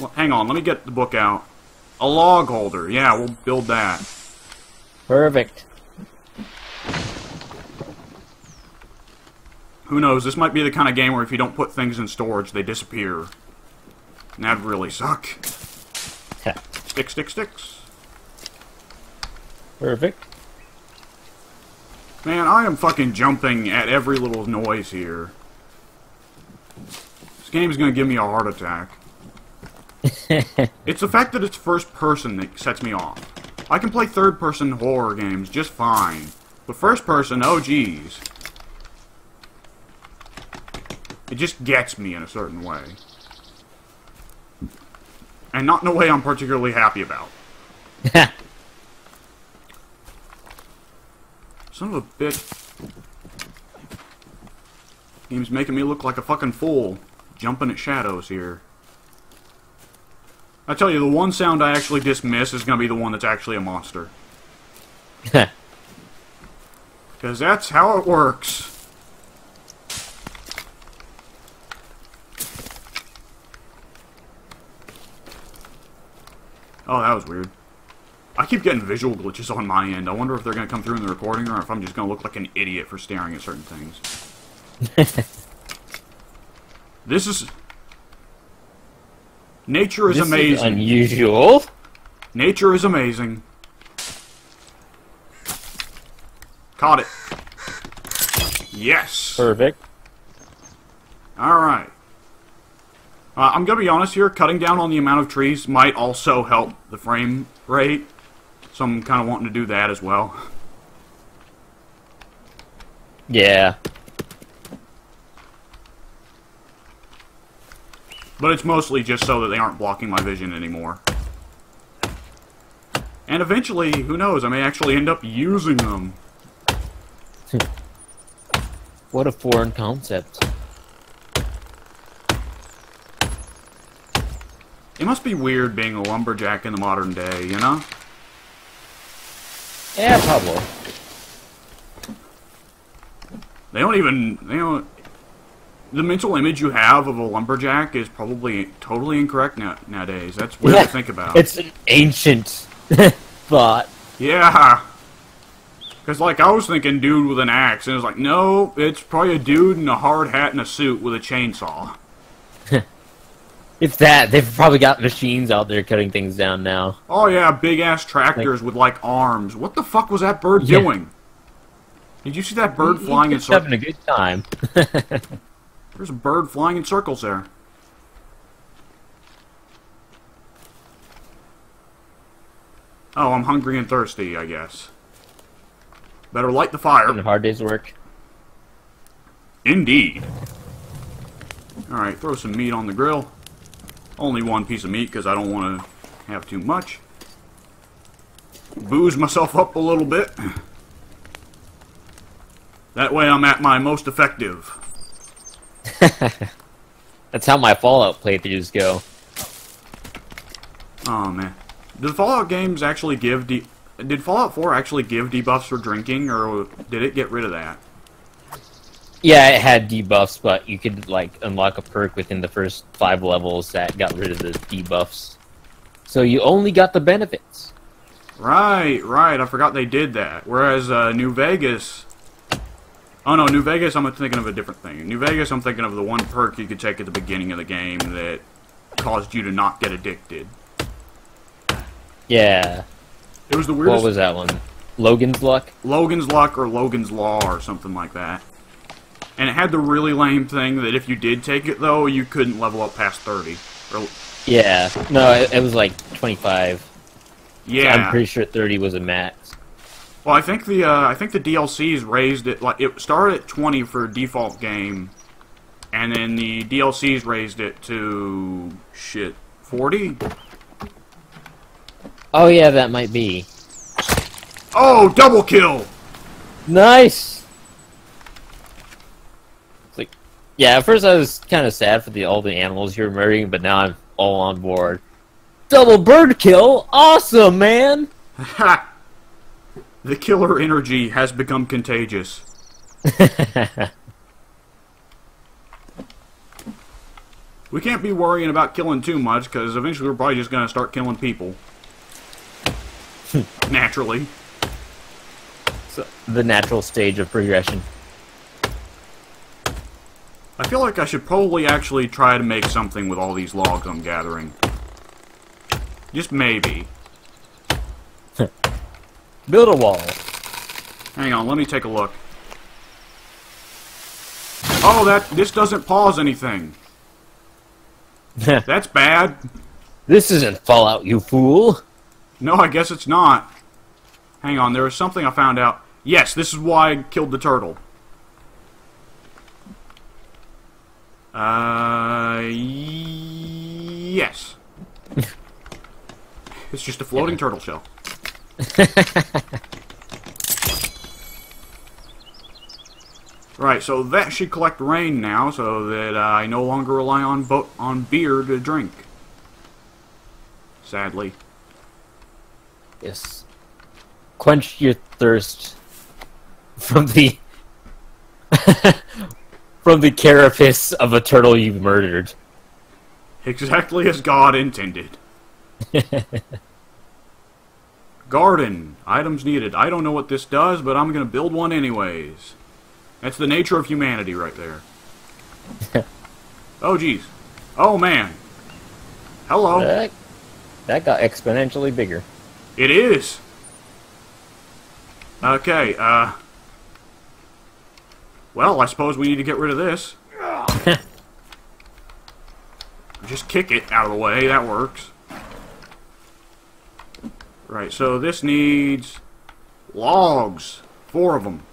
A: well, hang on, let me get the book out. A log holder. Yeah, we'll build that.
B: Perfect.
A: Who knows? This might be the kind of game where if you don't put things in storage, they disappear. And that'd really suck. Stick, stick, sticks.
B: Perfect.
A: Man, I am fucking jumping at every little noise here. This game's gonna give me a heart attack. it's the fact that it's first person that sets me off. I can play third person horror games just fine. But first person, oh geez. It just gets me in a certain way. And not in a way I'm particularly happy about. Son of a bitch. Game's making me look like a fucking fool. Jumping at shadows here. I tell you, the one sound I actually dismiss is gonna be the one that's actually a monster. Because that's how it works. Oh, that was weird. I keep getting visual glitches on my end. I wonder if they're going to come through in the recording or if I'm just going to look like an idiot for staring at certain things. this is... Nature is
B: This
A: amazing.
B: unusual.
A: Nature is amazing. Caught it. Yes.
B: Perfect.
A: Alright. Uh, I'm gonna be honest here, cutting down on the amount of trees might also help the frame rate. So I'm kind of wanting to do that as well.
B: Yeah.
A: But it's mostly just so that they aren't blocking my vision anymore. And eventually, who knows, I may actually end up using them.
B: What a foreign concept.
A: It must be weird being a lumberjack in the modern day, you know?
B: Yeah, probably.
A: They don't even, they don't, the mental image you have of a lumberjack is probably totally incorrect now, nowadays. That's weird to think about.
B: It's an ancient thought.
A: Yeah. Because, like, I was thinking dude with an axe, and it's like, no, it's probably a dude in a hard hat and a suit with a chainsaw.
B: If that, they've probably got machines out there cutting things down now.
A: Oh, yeah, big ass tractors with, like, arms. What the fuck was that bird
B: Yeah.
A: doing? Did you see that bird
B: He-
A: flying in
B: he's having a good time.
A: There's a bird flying in circles there. Oh, I'm hungry and thirsty, I guess. Better light the fire.
B: A hard day's work.
A: Indeed. Alright, throw some meat on the grill. Only one piece of meat because I don't want to have too much. Booze myself up a little bit. That way I'm at my most effective.
B: That's how my Fallout playthroughs go.
A: Oh man. Did Fallout games actually give de did Fallout 4 actually give debuffs for drinking or did it get rid of that?
B: Yeah, it had debuffs, but you could like unlock a perk within the first five levels that got rid of the debuffs. So you only got the benefits.
A: Right, right. I forgot they did that. Whereas uh, New Vegas. Oh no, New Vegas. I'm thinking of a different thing. New Vegas. I'm thinking of the one perk you could take at the beginning of the game that caused you to not get addicted.
B: Yeah.
A: It was the weirdest.
B: What was that one? Logan's Luck?
A: Logan's Luck or Logan's Law or something like that. And it had the really lame thing that if you did take it though, you couldn't level up past 30. Or,
B: Yeah. No, it, it was like 25.
A: yeah.
B: I'm pretty sure 30 was a max.
A: Well, I think the uh, I think the DLCs raised it like it started at 20 for default game, and then the DLCs raised it to shit 40.
B: Oh, yeah, that might be.
A: Oh, double kill!
B: Nice! It's like, yeah, at first I was kind of sad for the all the animals you were murdering, but now I'm all on board. Double bird kill? Awesome, man!
A: Ha! The killer energy has become contagious. We can't be worrying about killing too much, because eventually we're probably just going to start killing people. Naturally.
B: so, the natural stage of progression.
A: I feel like I should probably actually try to make something with all these logs I'm gathering. Just maybe.
B: Build a wall.
A: Hang on, let me take a look. Oh, that this doesn't pause anything. That's bad.
B: this isn't Fallout, you fool!
A: No, I guess it's not. Hang on, there was something I found out. Yes, this is why I killed the turtle. Uh, yes. it's just a floating turtle shell. right, so that should collect rain now, so that uh, I no longer rely on bo- on beer to drink. Sadly.
B: Yes. Quench your thirst from the from the carapace of a turtle you've murdered.
A: Exactly as God intended. Garden. Items needed. I don't know what this does, but I'm going to build one anyways. That's the nature of humanity right there. oh, jeez. Oh, man. Hello.
B: That, that got exponentially bigger.
A: It is. Okay, uh... Well, I suppose we need to get rid of this. Just kick it out of the way, that works. Right, so this needs logs. Four of them.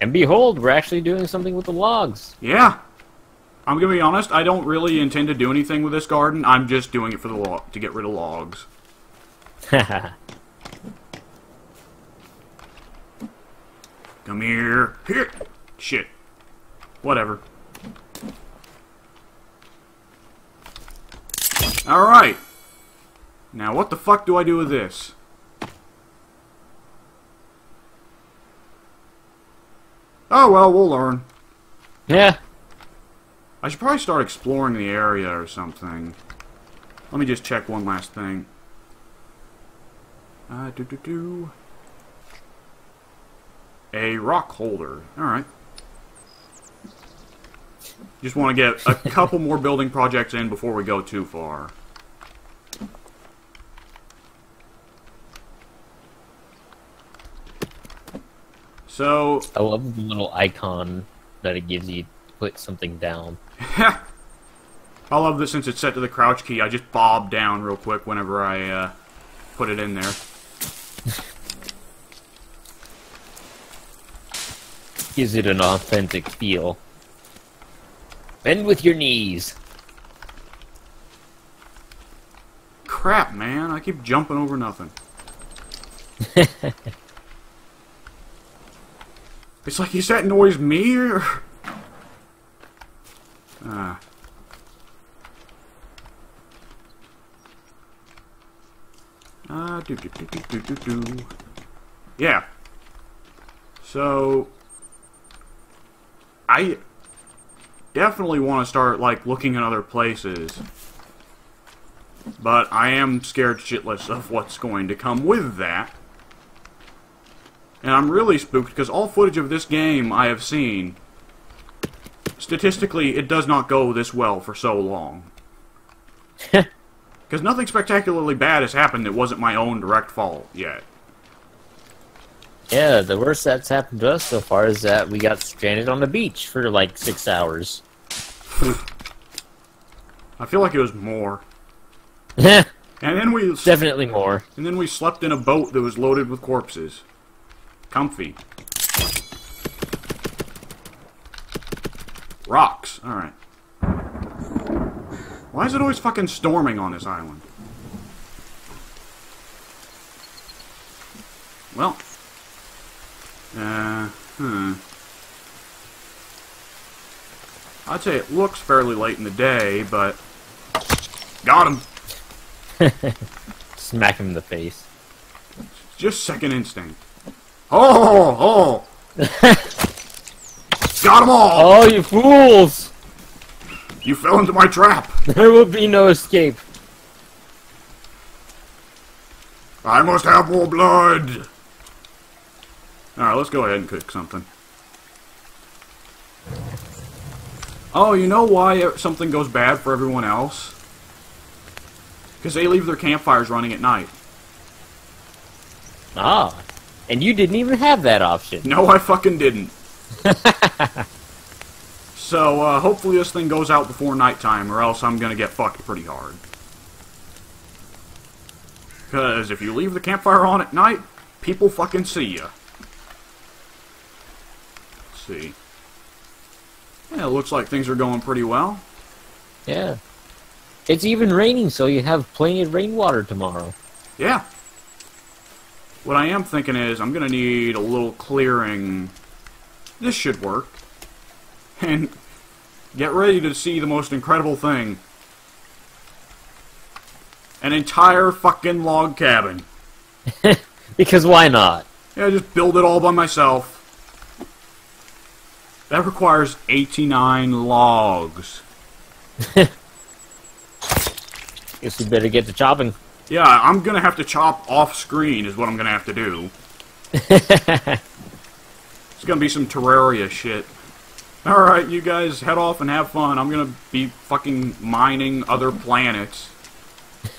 B: And behold, we're actually doing something with the logs.
A: Yeah. I'm gonna be honest, I don't really intend to do anything with this garden. I'm just doing it for the log to get rid of logs. Come here. Here. Shit. Whatever. Alright. Now, what the fuck do I do with this? Oh, well, we'll learn.
B: yeah.
A: I should probably start exploring the area or something. Let me just check one last thing. Uh, do do do. A rock holder. Alright. Just want to get a couple more building projects in before we go too far. So,
B: I love the little icon that it gives you to put something down.
A: I love that since it's set to the crouch key, I just bob down real quick whenever I uh, put it in there.
B: Gives it an authentic feel. Bend with your knees.
A: Crap, man. I keep jumping over nothing. it's like, is that noise me or... Ah. Uh, do, do, do, do, do, do, do. Yeah. So... I definitely want to start, like, looking in other places. But I am scared shitless of what's going to come with that. And I'm really spooked because all footage of this game I have seen, statistically, it does not go this well for so long. Because nothing spectacularly bad has happened that wasn't my own direct fault yet.
B: Yeah, the worst that's happened to us so far is that we got stranded on the beach for like six hours.
A: I feel like it was more.
B: Definitely
A: And then we definitely
B: more.
A: and then we slept in a boat that was loaded with corpses. Comfy. Rocks. Alright. Why is it always fucking storming on this island? Well. Uh, hmm. I'd say it looks fairly late in the day, but... Got him!
B: Smack him in the face.
A: Just second instinct. Oh, oh! Got them all!
B: Oh, you fools!
A: You fell into my trap!
B: There will be no escape.
A: I must have more blood! Alright, let's go ahead and cook something. Oh, you know why something goes bad for everyone else? Because they leave their campfires running at night.
B: Ah, and you didn't even have that option.
A: No, I fucking didn't. so, uh, hopefully this thing goes out before nighttime, or else I'm gonna get fucked pretty hard. Because if you leave the campfire on at night, people fucking see you. Let's see. Yeah, it looks like things are going pretty well.
B: Yeah. It's even raining, so you have plenty of rainwater tomorrow.
A: Yeah. What I am thinking is I'm gonna need a little clearing. This should work. And get ready to see the most incredible thing. An entire fucking log cabin.
B: Because why not?
A: Yeah, just build it all by myself. That requires 89 logs.
B: Guess we better get to chopping.
A: Yeah, I'm gonna have to chop off screen is what I'm gonna have to do. It's gonna be some Terraria shit. Alright, you guys head off and have fun. I'm gonna be fucking mining other planets.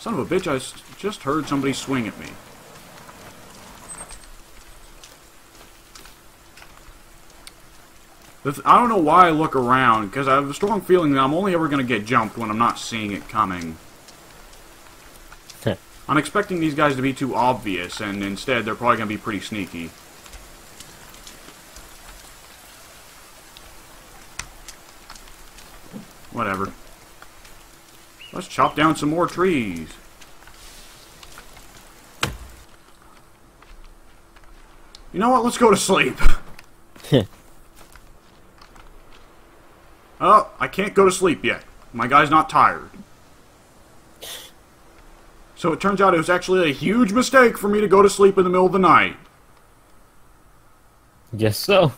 A: Son of a bitch, I just heard somebody swing at me. The th- I don't know why I look around, because I have a strong feeling that I'm only ever going to get jumped when I'm not seeing it coming. I'm expecting these guys to be too obvious, and instead they're probably going to be pretty sneaky. Whatever. Let's chop down some more trees. You know what? Let's go to sleep. Oh, I can't go to sleep yet. My guy's not tired. So it turns out it was actually a huge mistake for me to go to sleep in the middle of the night.
B: Guess so.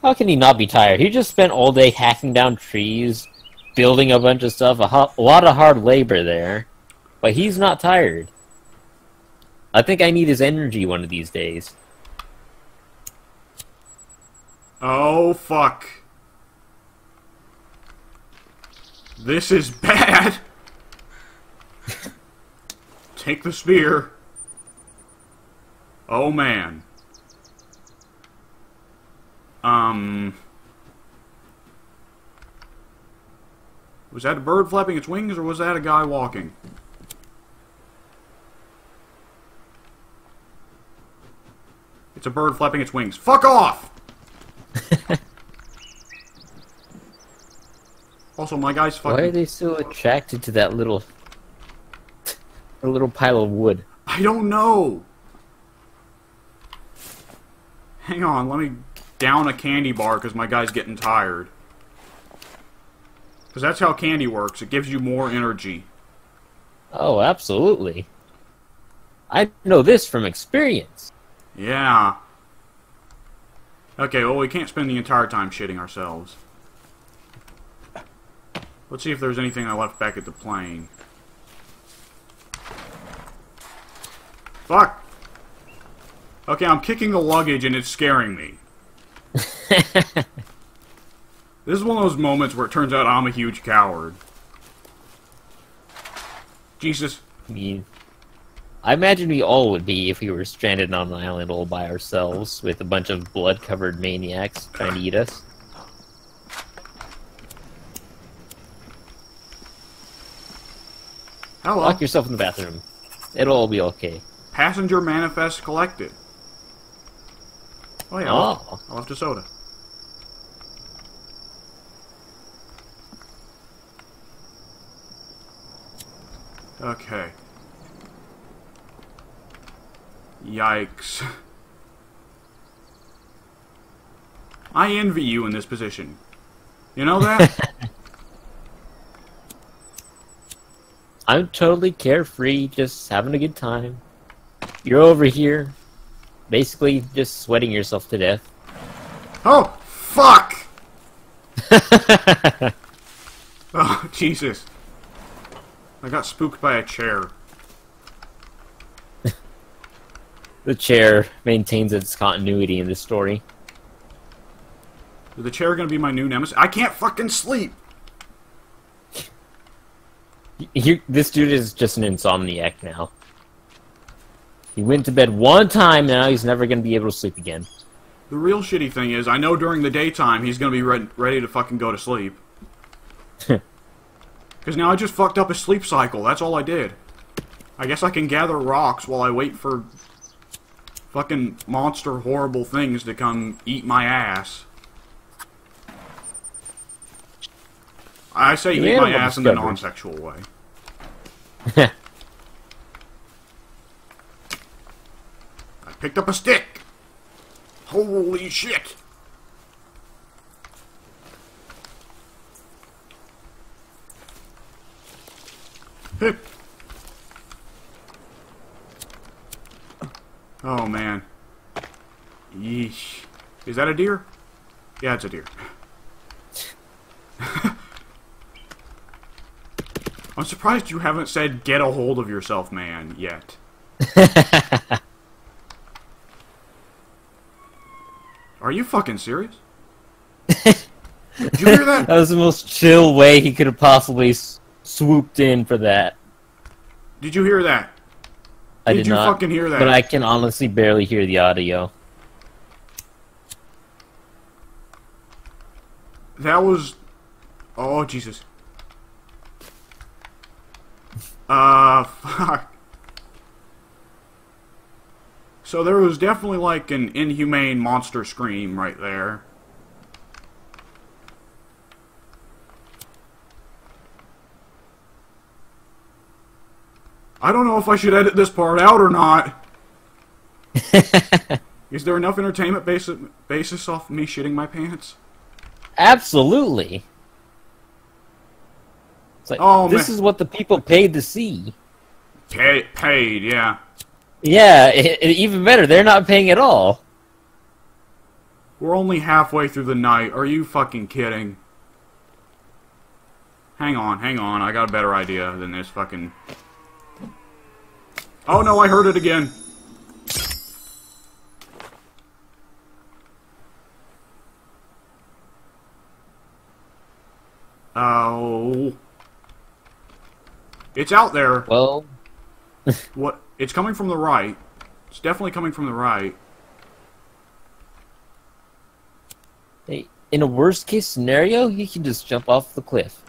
B: How can he not be tired? He just spent all day hacking down trees, building a bunch of stuff, a, a lot of hard labor there. But he's not tired. I think I need his energy one of these days.
A: Oh, fuck. This is bad. Take the spear. Oh, man. Um... Was that a bird flapping its wings, or was that a guy walking? It's a bird flapping its wings. Fuck off! also, my guy's
B: Why are they so attracted to that little, a little pile of wood?
A: I don't know! Hang on, let me down a candy bar because my guy's getting tired. Because that's how candy works. It gives you more energy.
B: Oh, absolutely. I know this from experience.
A: Yeah. Okay, well, we can't spend the entire time shitting ourselves. Let's see if there's anything I left back at the plane. Fuck! Okay, I'm kicking the luggage and it's scaring me. this is one of those moments where it turns out I'm a huge coward. Jesus.
B: Mean, I imagine we all would be if we were stranded on an island all by ourselves with a bunch of blood-covered maniacs trying to eat us.
A: Hello.
B: Lock yourself in the bathroom. It'll all be okay.
A: Passenger manifest collected. Oh yeah,
B: Oh.
A: I left a soda. Okay. Yikes. I envy you in this position. You know that?
B: I'm totally carefree, just having a good time. You're over here, basically just sweating yourself to death.
A: oh, fuck! Oh, Jesus. I got spooked by a chair.
B: The chair maintains its continuity in this story.
A: Is the chair gonna be my new nemesis? I can't fucking sleep!
B: He, this dude is just an insomniac now. He went to bed one time, now he's never going to be able to sleep again.
A: The real shitty thing is, I know during the daytime he's gonna be re- ready to fucking go to sleep. Because now I just fucked up his sleep cycle, that's all I did. I guess I can gather rocks while I wait for fucking monster horrible things to come eat my ass. I say
B: You
A: eat my ass in the
B: discovery.
A: non-sexual way. I picked up a stick! Holy shit! Hip. Oh man. Yeesh. Is that a deer? Yeah, it's a deer. I'm surprised you haven't said get a hold of yourself, man, yet. Are you fucking serious? Did you hear that?
B: That was the most chill way he could have possibly s- swooped in for that.
A: Did you hear that?
B: I
A: Did
B: did
A: you
B: not,
A: fucking hear that?
B: but I can honestly barely hear the audio.
A: That was. Oh, Jesus. Uh, fuck. So there was definitely like an inhumane monster scream right there. I don't know if I should edit this part out or not. Is there enough entertainment basis, basis off me shitting my pants?
B: Absolutely. It's like
A: Oh,
B: this
A: man.
B: is what the people paid to see.
A: Pay, paid, yeah.
B: Yeah, i i- even better. They're not paying at all.
A: We're only halfway through the night. Are you fucking kidding? Hang on, hang on. I got a better idea than this fucking. Oh no, I heard it again. Oh. It's out there.
B: Well,
A: What? It's coming from the right. It's definitely coming from the right.
B: hey, in a worst case scenario, you can just jump off the cliff.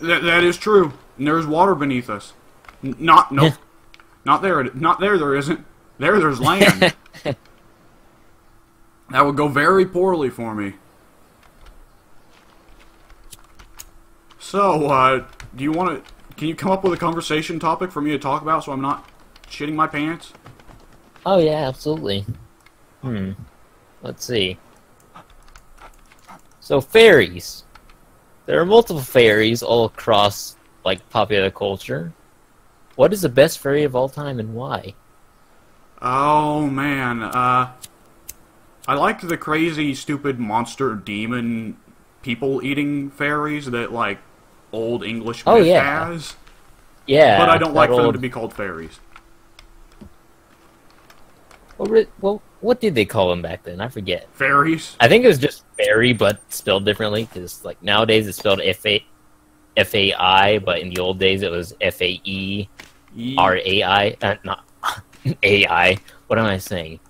A: That, that is true. And there's water beneath us. N- not no, not there. Not there. There isn't. There, there's land. that would go very poorly for me. So, uh, do you want to? Can you come up with a conversation topic for me to talk about so I'm not shitting my pants?
B: Oh yeah, absolutely. Hmm. Let's see. So fairies. There are multiple fairies all across like popular culture. What is the best fairy of all time and why?
A: Oh man, uh, I liked the crazy, stupid monster demon people eating fairies that like old English
B: Oh, yeah.
A: has.
B: Yeah.
A: But I don't like
B: that
A: for them to be called fairies.
B: What, re- well, what did they call them back then? I forget.
A: Fairies?
B: I think it was just fairy, but spelled differently. Because like nowadays it's spelled F A F A I, but in the old days it was F A E
A: E-
B: R A I. Uh, not A I. What am I saying?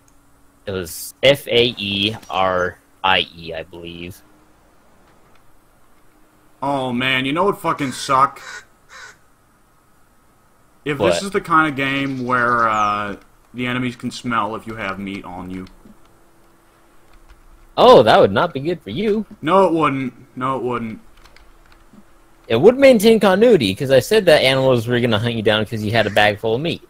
B: It was F A E R I E, I believe.
A: Oh man, you know what fucking suck? If
B: What?
A: this is the kind of game where uh, the enemies can smell if you have meat on you.
B: Oh, that would not be good for you.
A: No, it wouldn't. No, it wouldn't.
B: It would maintain continuity because I said that animals were gonna hunt you down because you had a bag full of meat.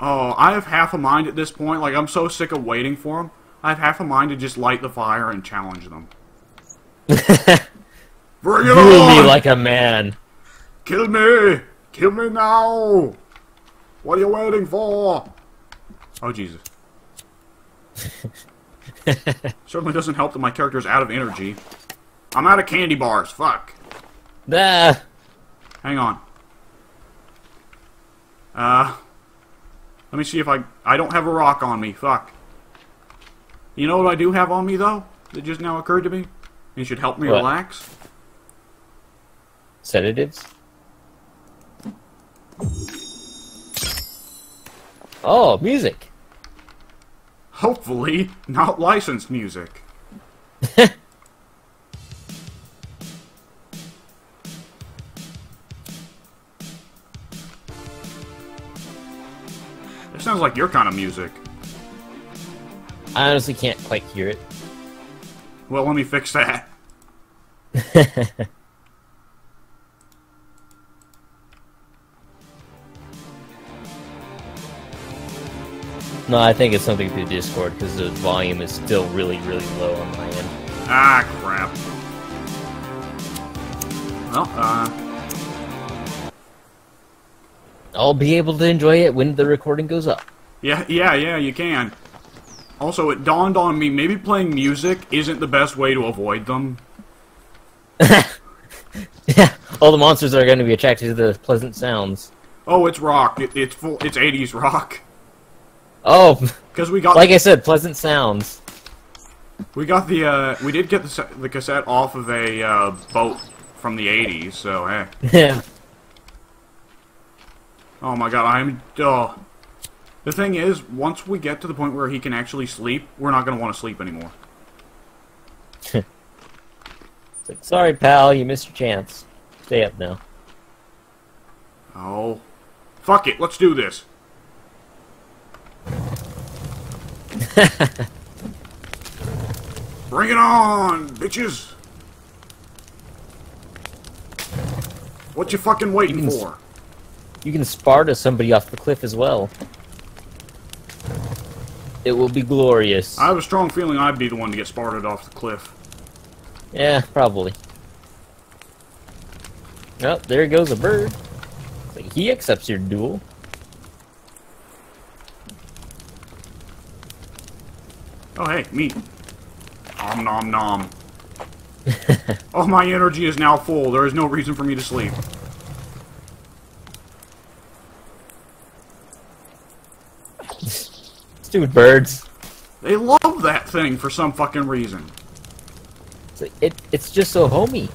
A: Oh, I have half a mind at this point. Like, I'm so sick of waiting for them. I have half a mind to just light the fire and challenge them. Bring it
B: Rule me like a man.
A: Kill me! Kill me now! What are you waiting for? Oh, Jesus. Certainly doesn't help that my character's out of energy. I'm out of candy bars. Fuck.
B: Ah,
A: Hang on. Uh, let me see if I... I don't have a rock on me. Fuck. You know what I do have on me, though? That just now occurred to me? It should help me
B: What?
A: relax?
B: sedatives. Oh, music.
A: Hopefully, not licensed music. sounds like your kind of music.
B: I honestly can't quite hear it.
A: Well, let me fix that.
B: No, I think it's something through Discord because the volume is still really, really low on my end.
A: Ah, crap. Well, uh,
B: I'll be able to enjoy it when the recording goes up.
A: yeah, yeah, yeah, you can. Also, it dawned on me, maybe playing music isn't the best way to avoid them.
B: Yeah, all the monsters are going to be attracted to the pleasant sounds.
A: Oh, it's rock. It, it's full. It's 80s rock.
B: Oh,
A: Because we got
B: like I said, pleasant sounds.
A: we got the uh, we did get the, the cassette off of a uh, boat from the 80s. So hey.
B: Yeah.
A: Oh my god, I'm. Oh. The thing is, once we get to the point where he can actually sleep, we're not gonna want to sleep anymore.
B: Like, sorry, pal, you missed your chance. Stay up now.
A: Oh. Fuck it, let's do this. Bring it on, bitches! What you fucking waiting
B: You can s-
A: for?
B: You can Sparta somebody off the cliff as well. It will be glorious.
A: I have a strong feeling I'd be the one to get Sparted off the cliff.
B: Yeah, probably. Oh, there goes a bird. Like, he accepts your duel.
A: Oh, hey, meat. Om nom nom. oh, my energy is now full. There is no reason for me to sleep.
B: Stupid birds.
A: They love that thing for some fucking reason.
B: It's, like, it, it's just so homey.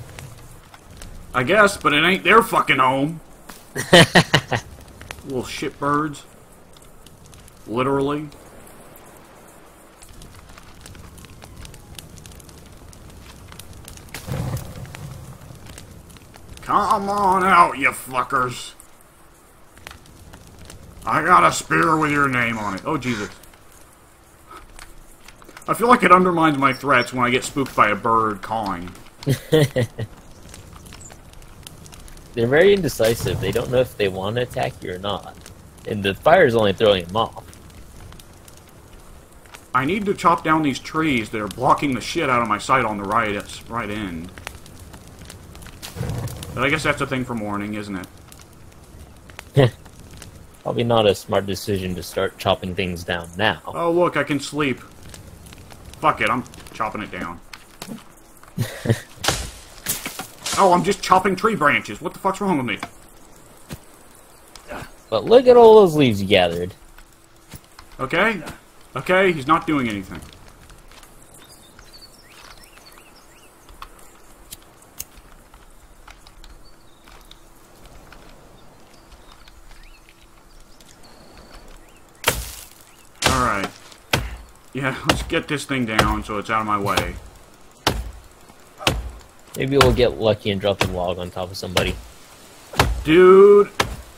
A: I guess, but it ain't their fucking home. Little shit birds. Literally. Come on out, you fuckers. I got a spear with your name on it. Oh, Jesus. I feel like it undermines my threats when I get spooked by a bird calling.
B: They're very indecisive. They don't know if they want to attack you or not. And the fire is only throwing them off.
A: I need to chop down these trees that are blocking the shit out of my sight on the right right end. But I guess that's a thing for morning, isn't it?
B: Probably not a smart decision to start chopping things down now.
A: Oh, look, I can sleep. Fuck it, I'm chopping it down. oh, I'm just chopping tree branches. What the fuck's wrong with me?
B: But look at all those leaves you gathered.
A: Okay? Okay, he's not doing anything. Alright. Yeah, let's get this thing down so it's out of my way.
B: Maybe we'll get lucky and drop the log on top of somebody.
A: Dude,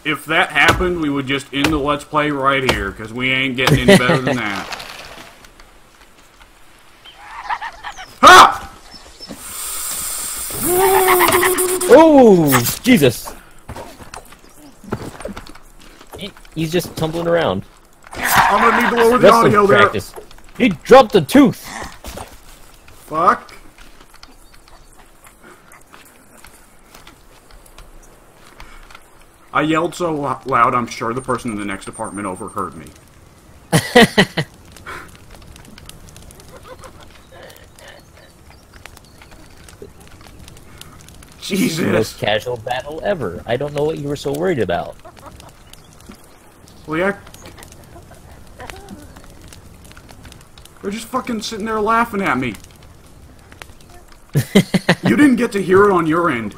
A: if that happened, we would just end the Let's Play right here, because we ain't getting any better than that. Ha!
B: Oh, Jesus! He- He's just tumbling around.
A: I'm gonna need to lower the
B: Wrestling
A: audio there.
B: practice. He dropped a tooth.
A: Fuck. I yelled so loud, I'm sure the person in the next apartment overheard me. Jesus!
B: Most casual battle ever. I don't know what you were so worried about.
A: Well, yeah. They're just fucking sitting there laughing at me. you didn't get to hear it on your end.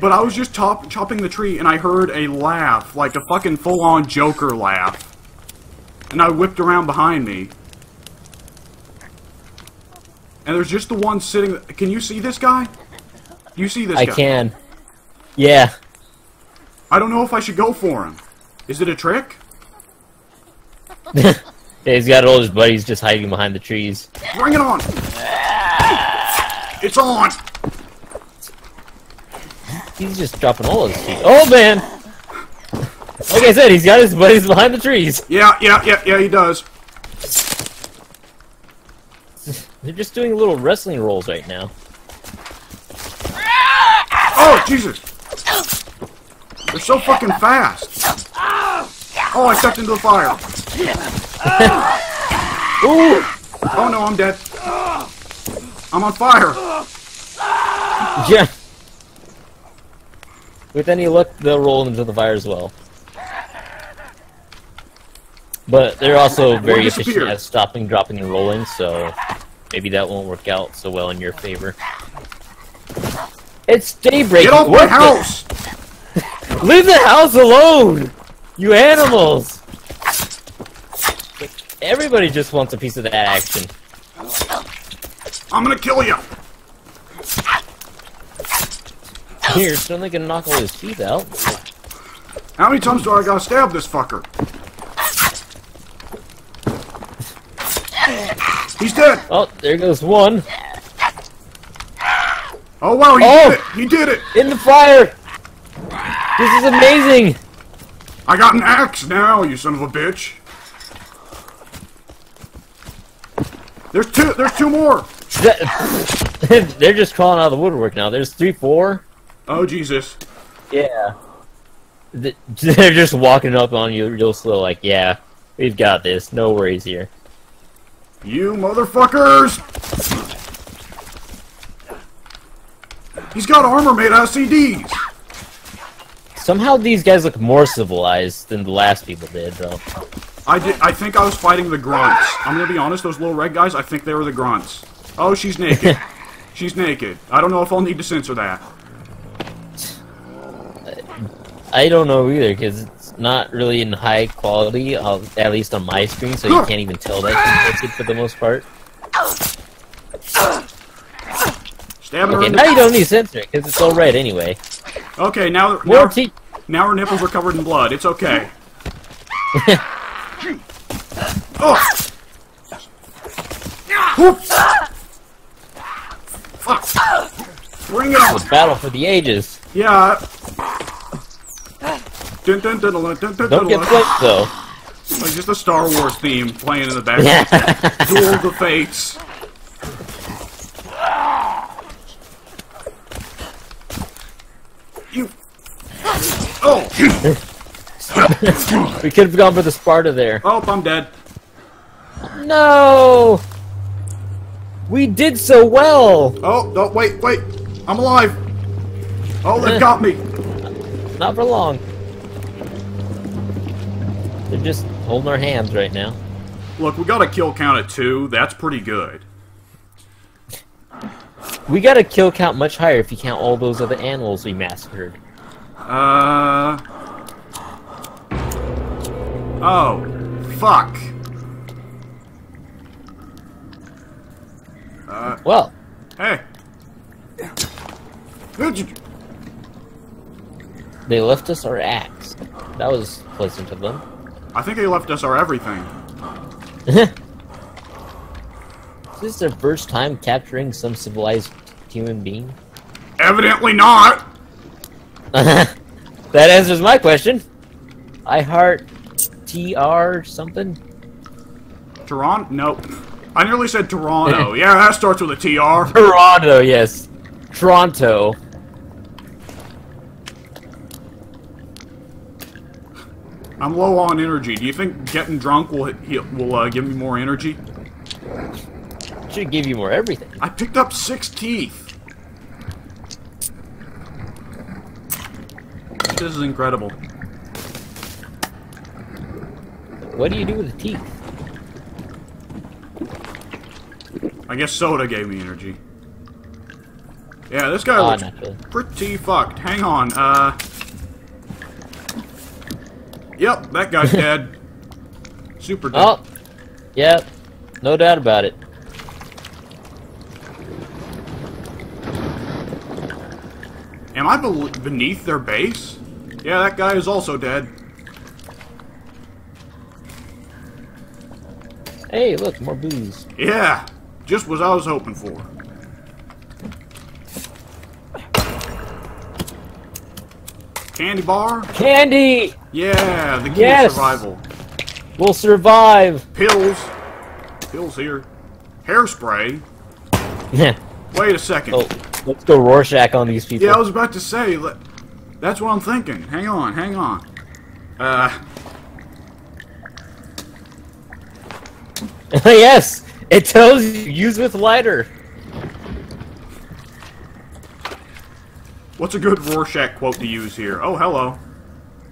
A: But I was just top, chopping the tree and I heard a laugh, like a fucking full-on Joker laugh. And I whipped around behind me. And there's just the one sitting... Can you see this guy? You see this
B: I
A: guy?
B: can. Yeah.
A: I don't know if I should go for him. Is it a trick?
B: Yeah, he's got all his buddies just hiding behind the trees.
A: Bring it on! It's on!
B: He's just dropping all his teeth. Oh man! Like I said, he's got his buddies behind the trees.
A: Yeah, yeah, yeah, yeah, he does.
B: They're just doing little wrestling rolls right now.
A: Oh, Jesus! They're so fucking fast. Oh, I stepped into the fire.
B: Ooh!
A: Oh no, I'm dead. I'm on fire.
B: Yeah. With any luck, they'll roll into the fire as well. But they're also very efficient at stopping, dropping, and rolling, so maybe that won't work out so well in your favor. It's daybreak.
A: Get off my
B: What
A: house!
B: Leave the house alone! You animals! Everybody just wants a piece of that action.
A: I'm gonna kill you.
B: Here, only gonna knock all his teeth out.
A: How many times do I gotta stab this fucker? He's dead.
B: Oh, there goes one.
A: Oh wow, he
B: Oh!
A: did it. He did it.
B: In the fire! This is amazing!
A: I got an axe now, you son of a bitch. There's two. There's two more.
B: They're just crawling out of the woodwork now. There's three, four.
A: Oh Jesus.
B: Yeah. They're just walking up on you real slow, like, yeah, we've got this. No worries here.
A: You motherfuckers! He's got armor made out of CDs.
B: Somehow these guys look more civilized than the last people did, though.
A: I did. I think I was fighting the grunts. I'm gonna be honest. Those little red guys. I think they were the grunts. Oh, she's naked. she's naked. I don't know if I'll need to censor that.
B: I don't know either, because it's not really in high quality, uh, at least on my screen, so you can't even tell that she's naked for the most part.
A: Stabbing
B: Okay, now
A: the.
B: you don't need censoring, because it's all red anyway.
A: Okay, now now,
B: teeth!
A: now her nipples are covered in blood. It's okay. oh. Fuck. Bring it on.
B: Battle for the ages.
A: Yeah. Dun, dun, dun, dun, dun, dun,
B: Don't get flipped, though.
A: Like just a Star Wars theme playing in the background. Duel the Fates. Oh!
B: we could have gone for the Sparta there.
A: Oh, I'm dead.
B: No! We did so well!
A: Oh, no, wait, wait. I'm alive. Oh, they've got me.
B: Not for long. They're just holding our hands right now.
A: Look, we got a kill count of two. That's pretty good.
B: We got a kill count much higher if you count all those other animals we massacred.
A: Uh. Oh, fuck. Uh,
B: Well,
A: hey.
B: They left us our axe. That was pleasant of them.
A: I think they left us our everything.
B: Is this their first time capturing some civilized human being?
A: Evidently not.
B: that answers my question. I heart TR something.
A: Toronto? Nope. I nearly said Toronto. yeah, that starts with a TR.
B: Toronto, yes. Toronto.
A: I'm low on energy. Do you think getting drunk will will uh, give me more energy?
B: Should give you more everything.
A: I picked up six teeth. This is incredible.
B: What do you do with the teeth?
A: I guess soda gave me energy. Yeah, this guy
B: Ah,
A: looks
B: naturally.
A: pretty fucked. Hang on, uh... Yep, that guy's dead. Super dead.
B: Oh, yep. No doubt about it.
A: Am I bel beneath their base? Yeah, that guy is also dead.
B: Hey, look, more booze.
A: Yeah, just what I was hoping for. Candy bar?
B: Candy!
A: Yeah, the key
B: Yes!
A: to survival.
B: We'll survive!
A: Pills. Pills here. Hairspray. Yeah. Wait a second.
B: oh, let's go Rorschach on these people.
A: Yeah, I was about to say. let- That's what I'm thinking. Hang on, hang on. Uh,
B: yes! It tells you use with lighter.
A: what's a good Rorschach quote to use here? Oh, hello.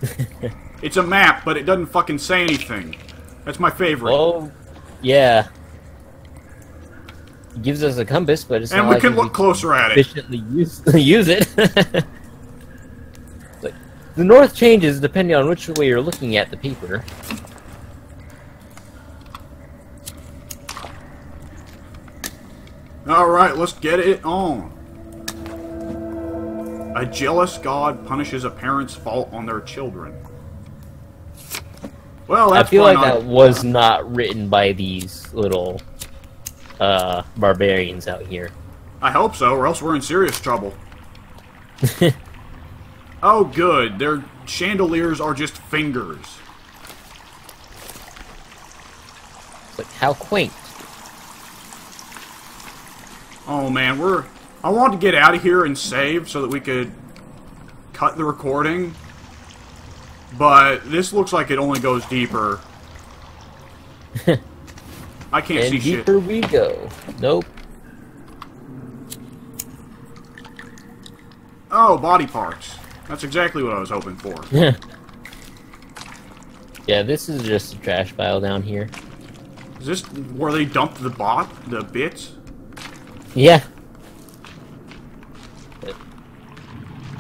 A: it's a map, but it doesn't fucking say anything. That's my favorite.
B: Oh, yeah. It gives us a compass, but it's
A: and
B: not
A: we
B: like
A: can
B: we
A: look closer at it.
B: efficiently use use it. The north changes depending on which way you're looking at the paper.
A: Alright, let's get it on. A jealous god punishes a parent's fault on their children. Well, that's
B: I feel like that was not written by these little uh, barbarians out here.
A: I hope so, or else we're in serious trouble. oh, good. Their chandeliers are just fingers.
B: But how quaint.
A: Oh man, we're. I want to get out of here and save so that we could cut the recording. But this looks like it only goes deeper. I can't
B: and
A: see shit.
B: deeper we go. Nope.
A: Oh, body parts. That's exactly what I was hoping for.
B: yeah, yeah, this is just a trash pile down here.
A: Is this where they dumped the bot, the bits?
B: Yeah.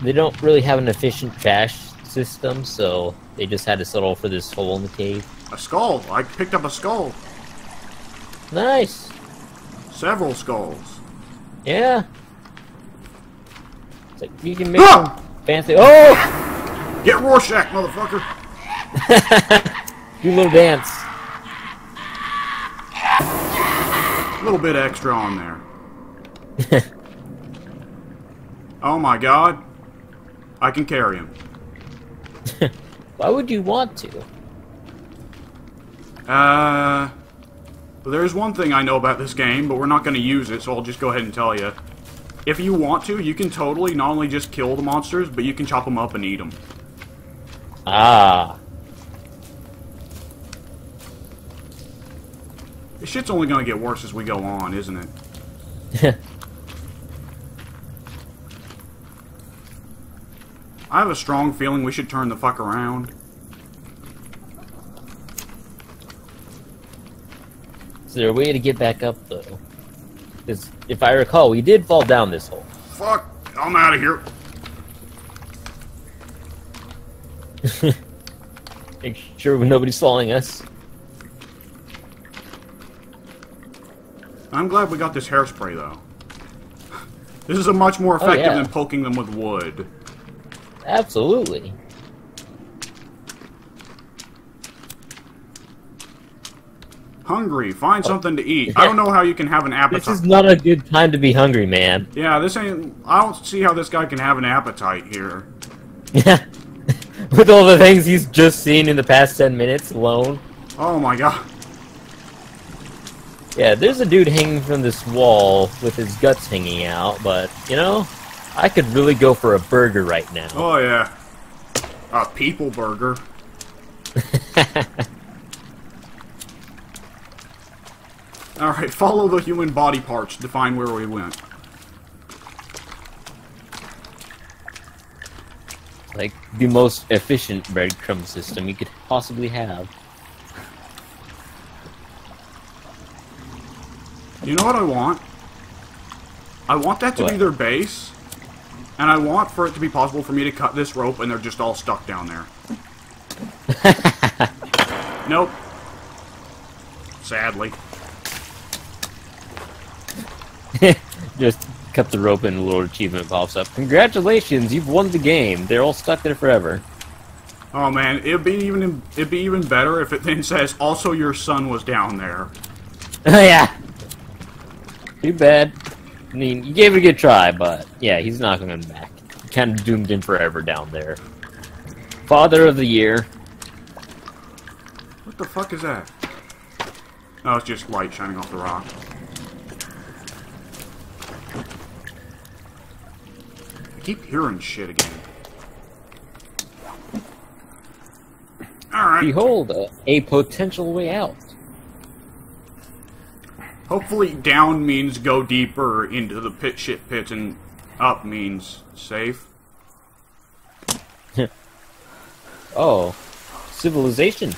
B: They don't really have an efficient trash system, so they just had to settle for this hole in the cave.
A: A skull. I picked up a skull.
B: Nice.
A: Several skulls.
B: Yeah. It's like you can make
A: Ah!
B: some fancy. Oh!
A: Get Rorschach, motherfucker.
B: Do a little dance.
A: A little bit extra on there. oh my god. I can carry him.
B: Why would you want to?
A: Uh, there's one thing I know about this game, but we're not going to use it, so I'll just go ahead and tell you. If you want to, you can totally not only just kill the monsters, but you can chop them up and eat them.
B: Ah.
A: This shit's only going to get worse as we go on, isn't it? I have a strong feeling we should turn the fuck around.
B: Is there a way to get back up though? Because if I recall, we did fall down this hole.
A: Fuck, I'm out of here.
B: Make sure nobody's following us.
A: I'm glad we got this hairspray though. This is a much more
B: Oh,
A: effective
B: yeah.
A: than poking them with wood.
B: Absolutely.
A: Hungry, find oh. something to eat. I don't know how you can have an appetite.
B: This is not a good time to be hungry, man.
A: Yeah, this ain't. I don't see how this guy can have an appetite here.
B: Yeah. With all the things he's just seen in the past 10 minutes alone.
A: Oh my god.
B: Yeah, there's a dude hanging from this wall with his guts hanging out, but, you know, I could really go for a burger right now.
A: Oh yeah. A people burger. Alright, follow the human body parts to find where we went.
B: like, the most efficient breadcrumb system you could possibly have.
A: You know what I want? I want that to be their base, and I want for it to be possible for me to cut this rope and they're just all stuck down there. nope. Sadly.
B: Just cut the rope and a little achievement pops up. Congratulations, you've won the game. They're all stuck there forever.
A: Oh man, it'd be even it'd be even better if it then says also your son was down there.
B: yeah. Too bad. I mean, you gave it a good try, but yeah, he's not coming back. Kind of doomed in forever down there. Father of the year.
A: What the fuck is that? Oh, it's just light shining off the rock. I keep hearing shit again. Alright.
B: Behold, a, a potential way out.
A: Hopefully down means go deeper into the pit shit pit and up means safe.
B: Oh, civilization.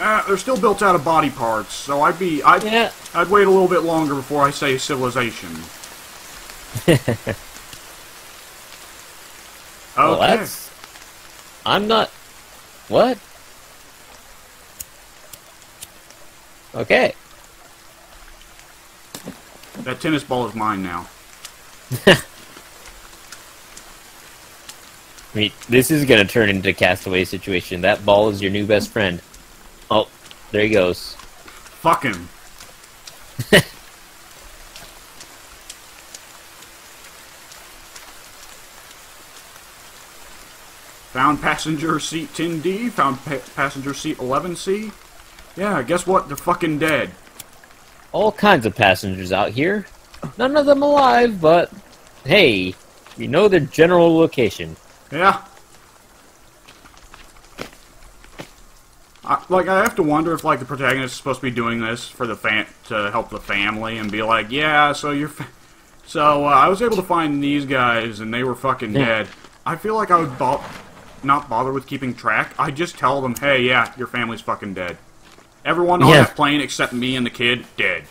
A: Uh, they're still built out of body parts, so I'd be I'd
B: Yeah.
A: I'd wait a little bit longer before I say civilization. okay.
B: Well, that's. I'm not. What? Okay.
A: That tennis ball is mine now.
B: I mean, this is gonna turn into a castaway situation. That ball is your new best friend. Oh, there he goes.
A: Fuck him. Found passenger seat 10D. Found pa passenger seat 11C. Yeah, guess what? They're fucking dead.
B: All kinds of passengers out here. None of them alive, but hey, you know their general location.
A: Yeah. I, like I have to wonder if like the protagonist is supposed to be doing this for the fan to help the family and be like, yeah, so you're, fa- so uh, I was able to find these guys and they were fucking
B: Yeah.
A: dead. I feel like I would not bother with keeping track. I just tell them, hey, yeah, your family's fucking dead. Everyone on
B: Yeah.
A: that plane except me and the kid dead.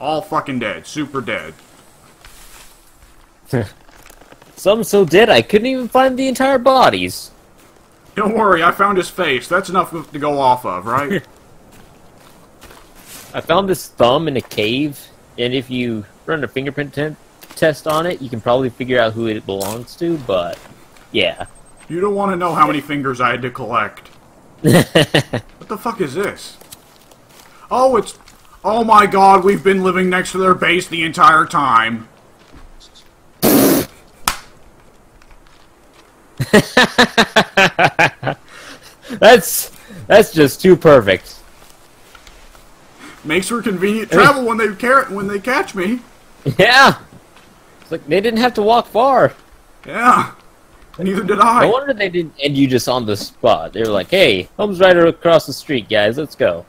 A: All fucking dead, super dead.
B: Some so dead I couldn't even find the entire bodies.
A: Don't worry, I found his face. That's enough to go off of, right?
B: I found this thumb in a cave, and if you run a fingerprint te- test on it, you can probably figure out who it belongs to, but yeah.
A: You don't want to know how many fingers I had to collect. What the fuck is this? Oh, it's... Oh my god, we've been living next to their base the entire time.
B: that's that's just too perfect.
A: Makes for convenient travel when they car- when they catch me.
B: Yeah. It's like they didn't have to walk far.
A: Yeah. Neither did I.
B: No wonder they didn't end you just on the spot. They were like, "Hey, home's right across the street, guys. Let's go.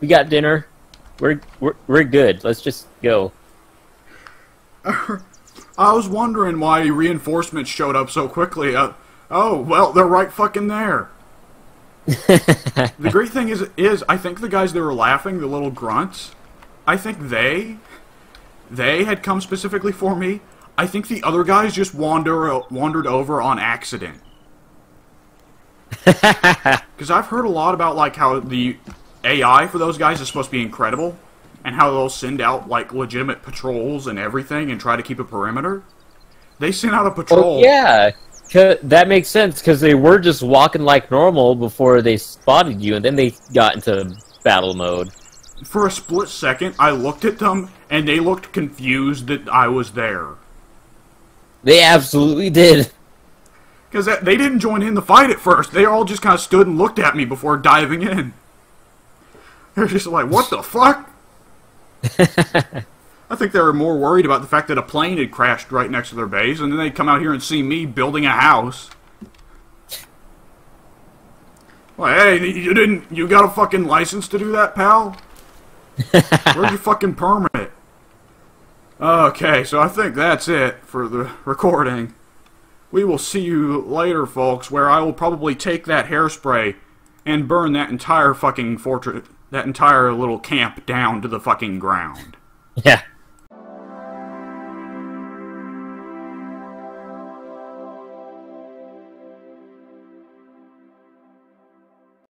B: We got dinner. We're we're we're good. Let's just go.
A: I was wondering why reinforcements showed up so quickly. Uh, oh, well, they're right fucking there. the great thing is, is I think the guys that were laughing, the little grunts, I think they, they had come specifically for me. I think the other guys just wander wandered over on accident. Because I've heard a lot about like how the AI for those guys is supposed to be incredible, and how they'll send out like legitimate patrols and everything and try to keep a perimeter. They sent out a oh, patrol.
B: Oh yeah, that makes sense because they were just walking like normal before they spotted you, and then they got into battle mode.
A: For a split second, I looked at them and they looked confused that I was there.
B: They absolutely did.
A: Because they didn't join in the fight at first. They all just kind of stood and looked at me before diving in. They're just like, what the fuck? I think they were more worried about the fact that a plane had crashed right next to their base, and then they'd come out here and see me building a house. Well, hey, you didn't. You got a fucking license to do that, pal? Where's your fucking permit? Okay, so I think that's it for the recording. We will see you later, folks, where I will probably take that hairspray and burn that entire fucking fortress, that entire little camp down to the fucking ground.
B: Yeah.